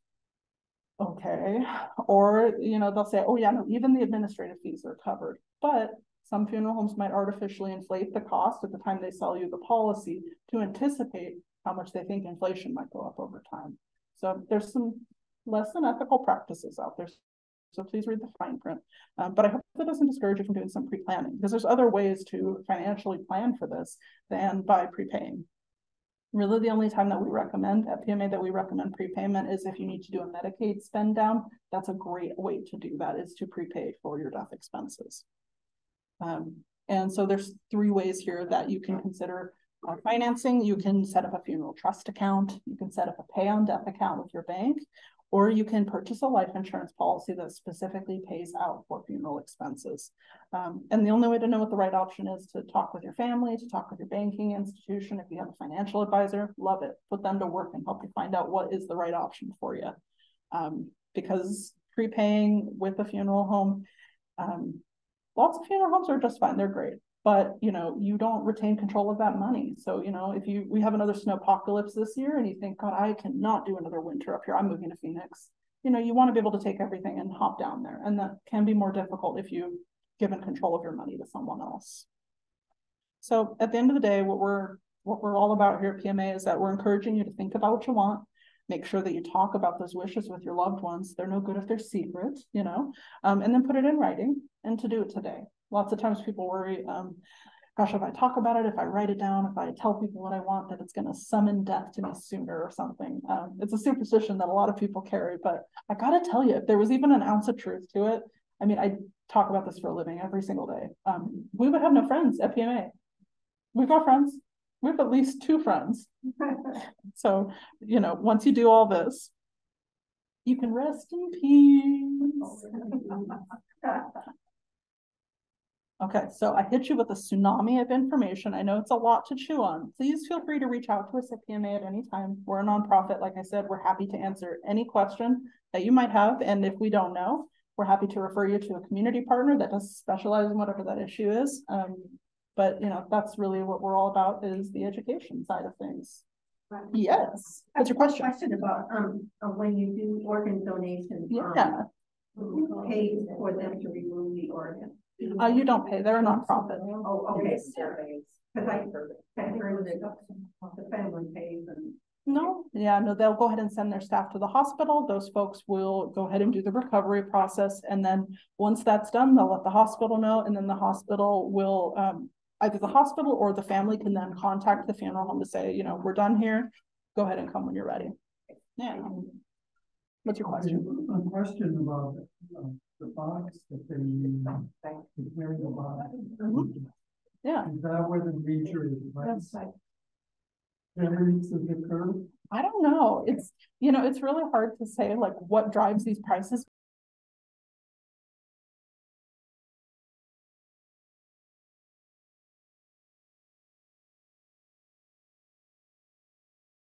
Okay, or, you know, they'll say, oh, yeah, no, even the administrative fees are covered, but some funeral homes might artificially inflate the cost at the time they sell you the policy to anticipate how much they think inflation might go up over time. So there's some less than ethical practices out there. So please read the fine print. Um, but I hope that doesn't discourage you from doing some pre-planning because there's other ways to financially plan for this than by prepaying. Really, the only time that we recommend at PMA that we recommend prepayment is if you need to do a Medicaid spend down. That's a great way to do that is to prepay for your death expenses. Um, and so there's three ways here that you can consider uh, financing. You can set up a funeral trust account. You can set up a pay on death account with your bank, or you can purchase a life insurance policy that specifically pays out for funeral expenses. Um, and the only way to know what the right option is to talk with your family, to talk with your banking institution. If you have a financial advisor, love it. Put them to work and help you find out what is the right option for you. Um, because prepaying with a funeral home, um, lots of funeral homes are just fine. They're great. But you know, you don't retain control of that money. So, you know, if you we have another snow apocalypse this year and you think, God, I cannot do another winter up here. I'm moving to Phoenix. You know, you want to be able to take everything and hop down there. And that can be more difficult if you've given control of your money to someone else. So at the end of the day, what we're what we're all about here at PMA is that we're encouraging you to think about what you want, make sure that you talk about those wishes with your loved ones. They're no good if they're secret, you know, um, and then put it in writing and to do it today. Lots of times people worry, um, gosh, if I talk about it, if I write it down, if I tell people what I want, that it's going to summon death to me sooner or something. Um, it's a superstition that a lot of people carry, but I got to tell you, if there was even an ounce of truth to it, I mean, I talk about this for a living every single day. Um, we would have no friends at PMA. We've got friends. We have at least two friends. so, you know, once you do all this, you can rest in peace. Okay, so I hit you with a tsunami of information. I know it's a lot to chew on. Please feel free to reach out to us at PMA at any time. We're a nonprofit. Like I said, we're happy to answer any question that you might have. And if we don't know, we're happy to refer you to a community partner that does specialize in whatever that issue is. Um, but you know, that's really what we're all about is the education side of things. Right. Yes. That's your question? Question about, um, uh, when you do organ donation. Yeah. um, who Pays for them to remove the organ. Uh, you don't pay. They're a nonprofit. Oh, okay. Cause I heard, I heard that the family pays and. No, yeah, no, they'll go ahead and send their staff to the hospital. Those folks will go ahead and do the recovery process. And then once that's done, they'll let the hospital know. And then the hospital will, um, either the hospital or the family can then contact the funeral home to say, you know, we're done here. Go ahead and come when you're ready. Yeah. What's your question? A question about uh, the box that they to carry the box. Mhm. Yeah, Is that where the nature is? That's- Variance has occurred? I don't know. It's, you know, it's really hard to say like what drives these prices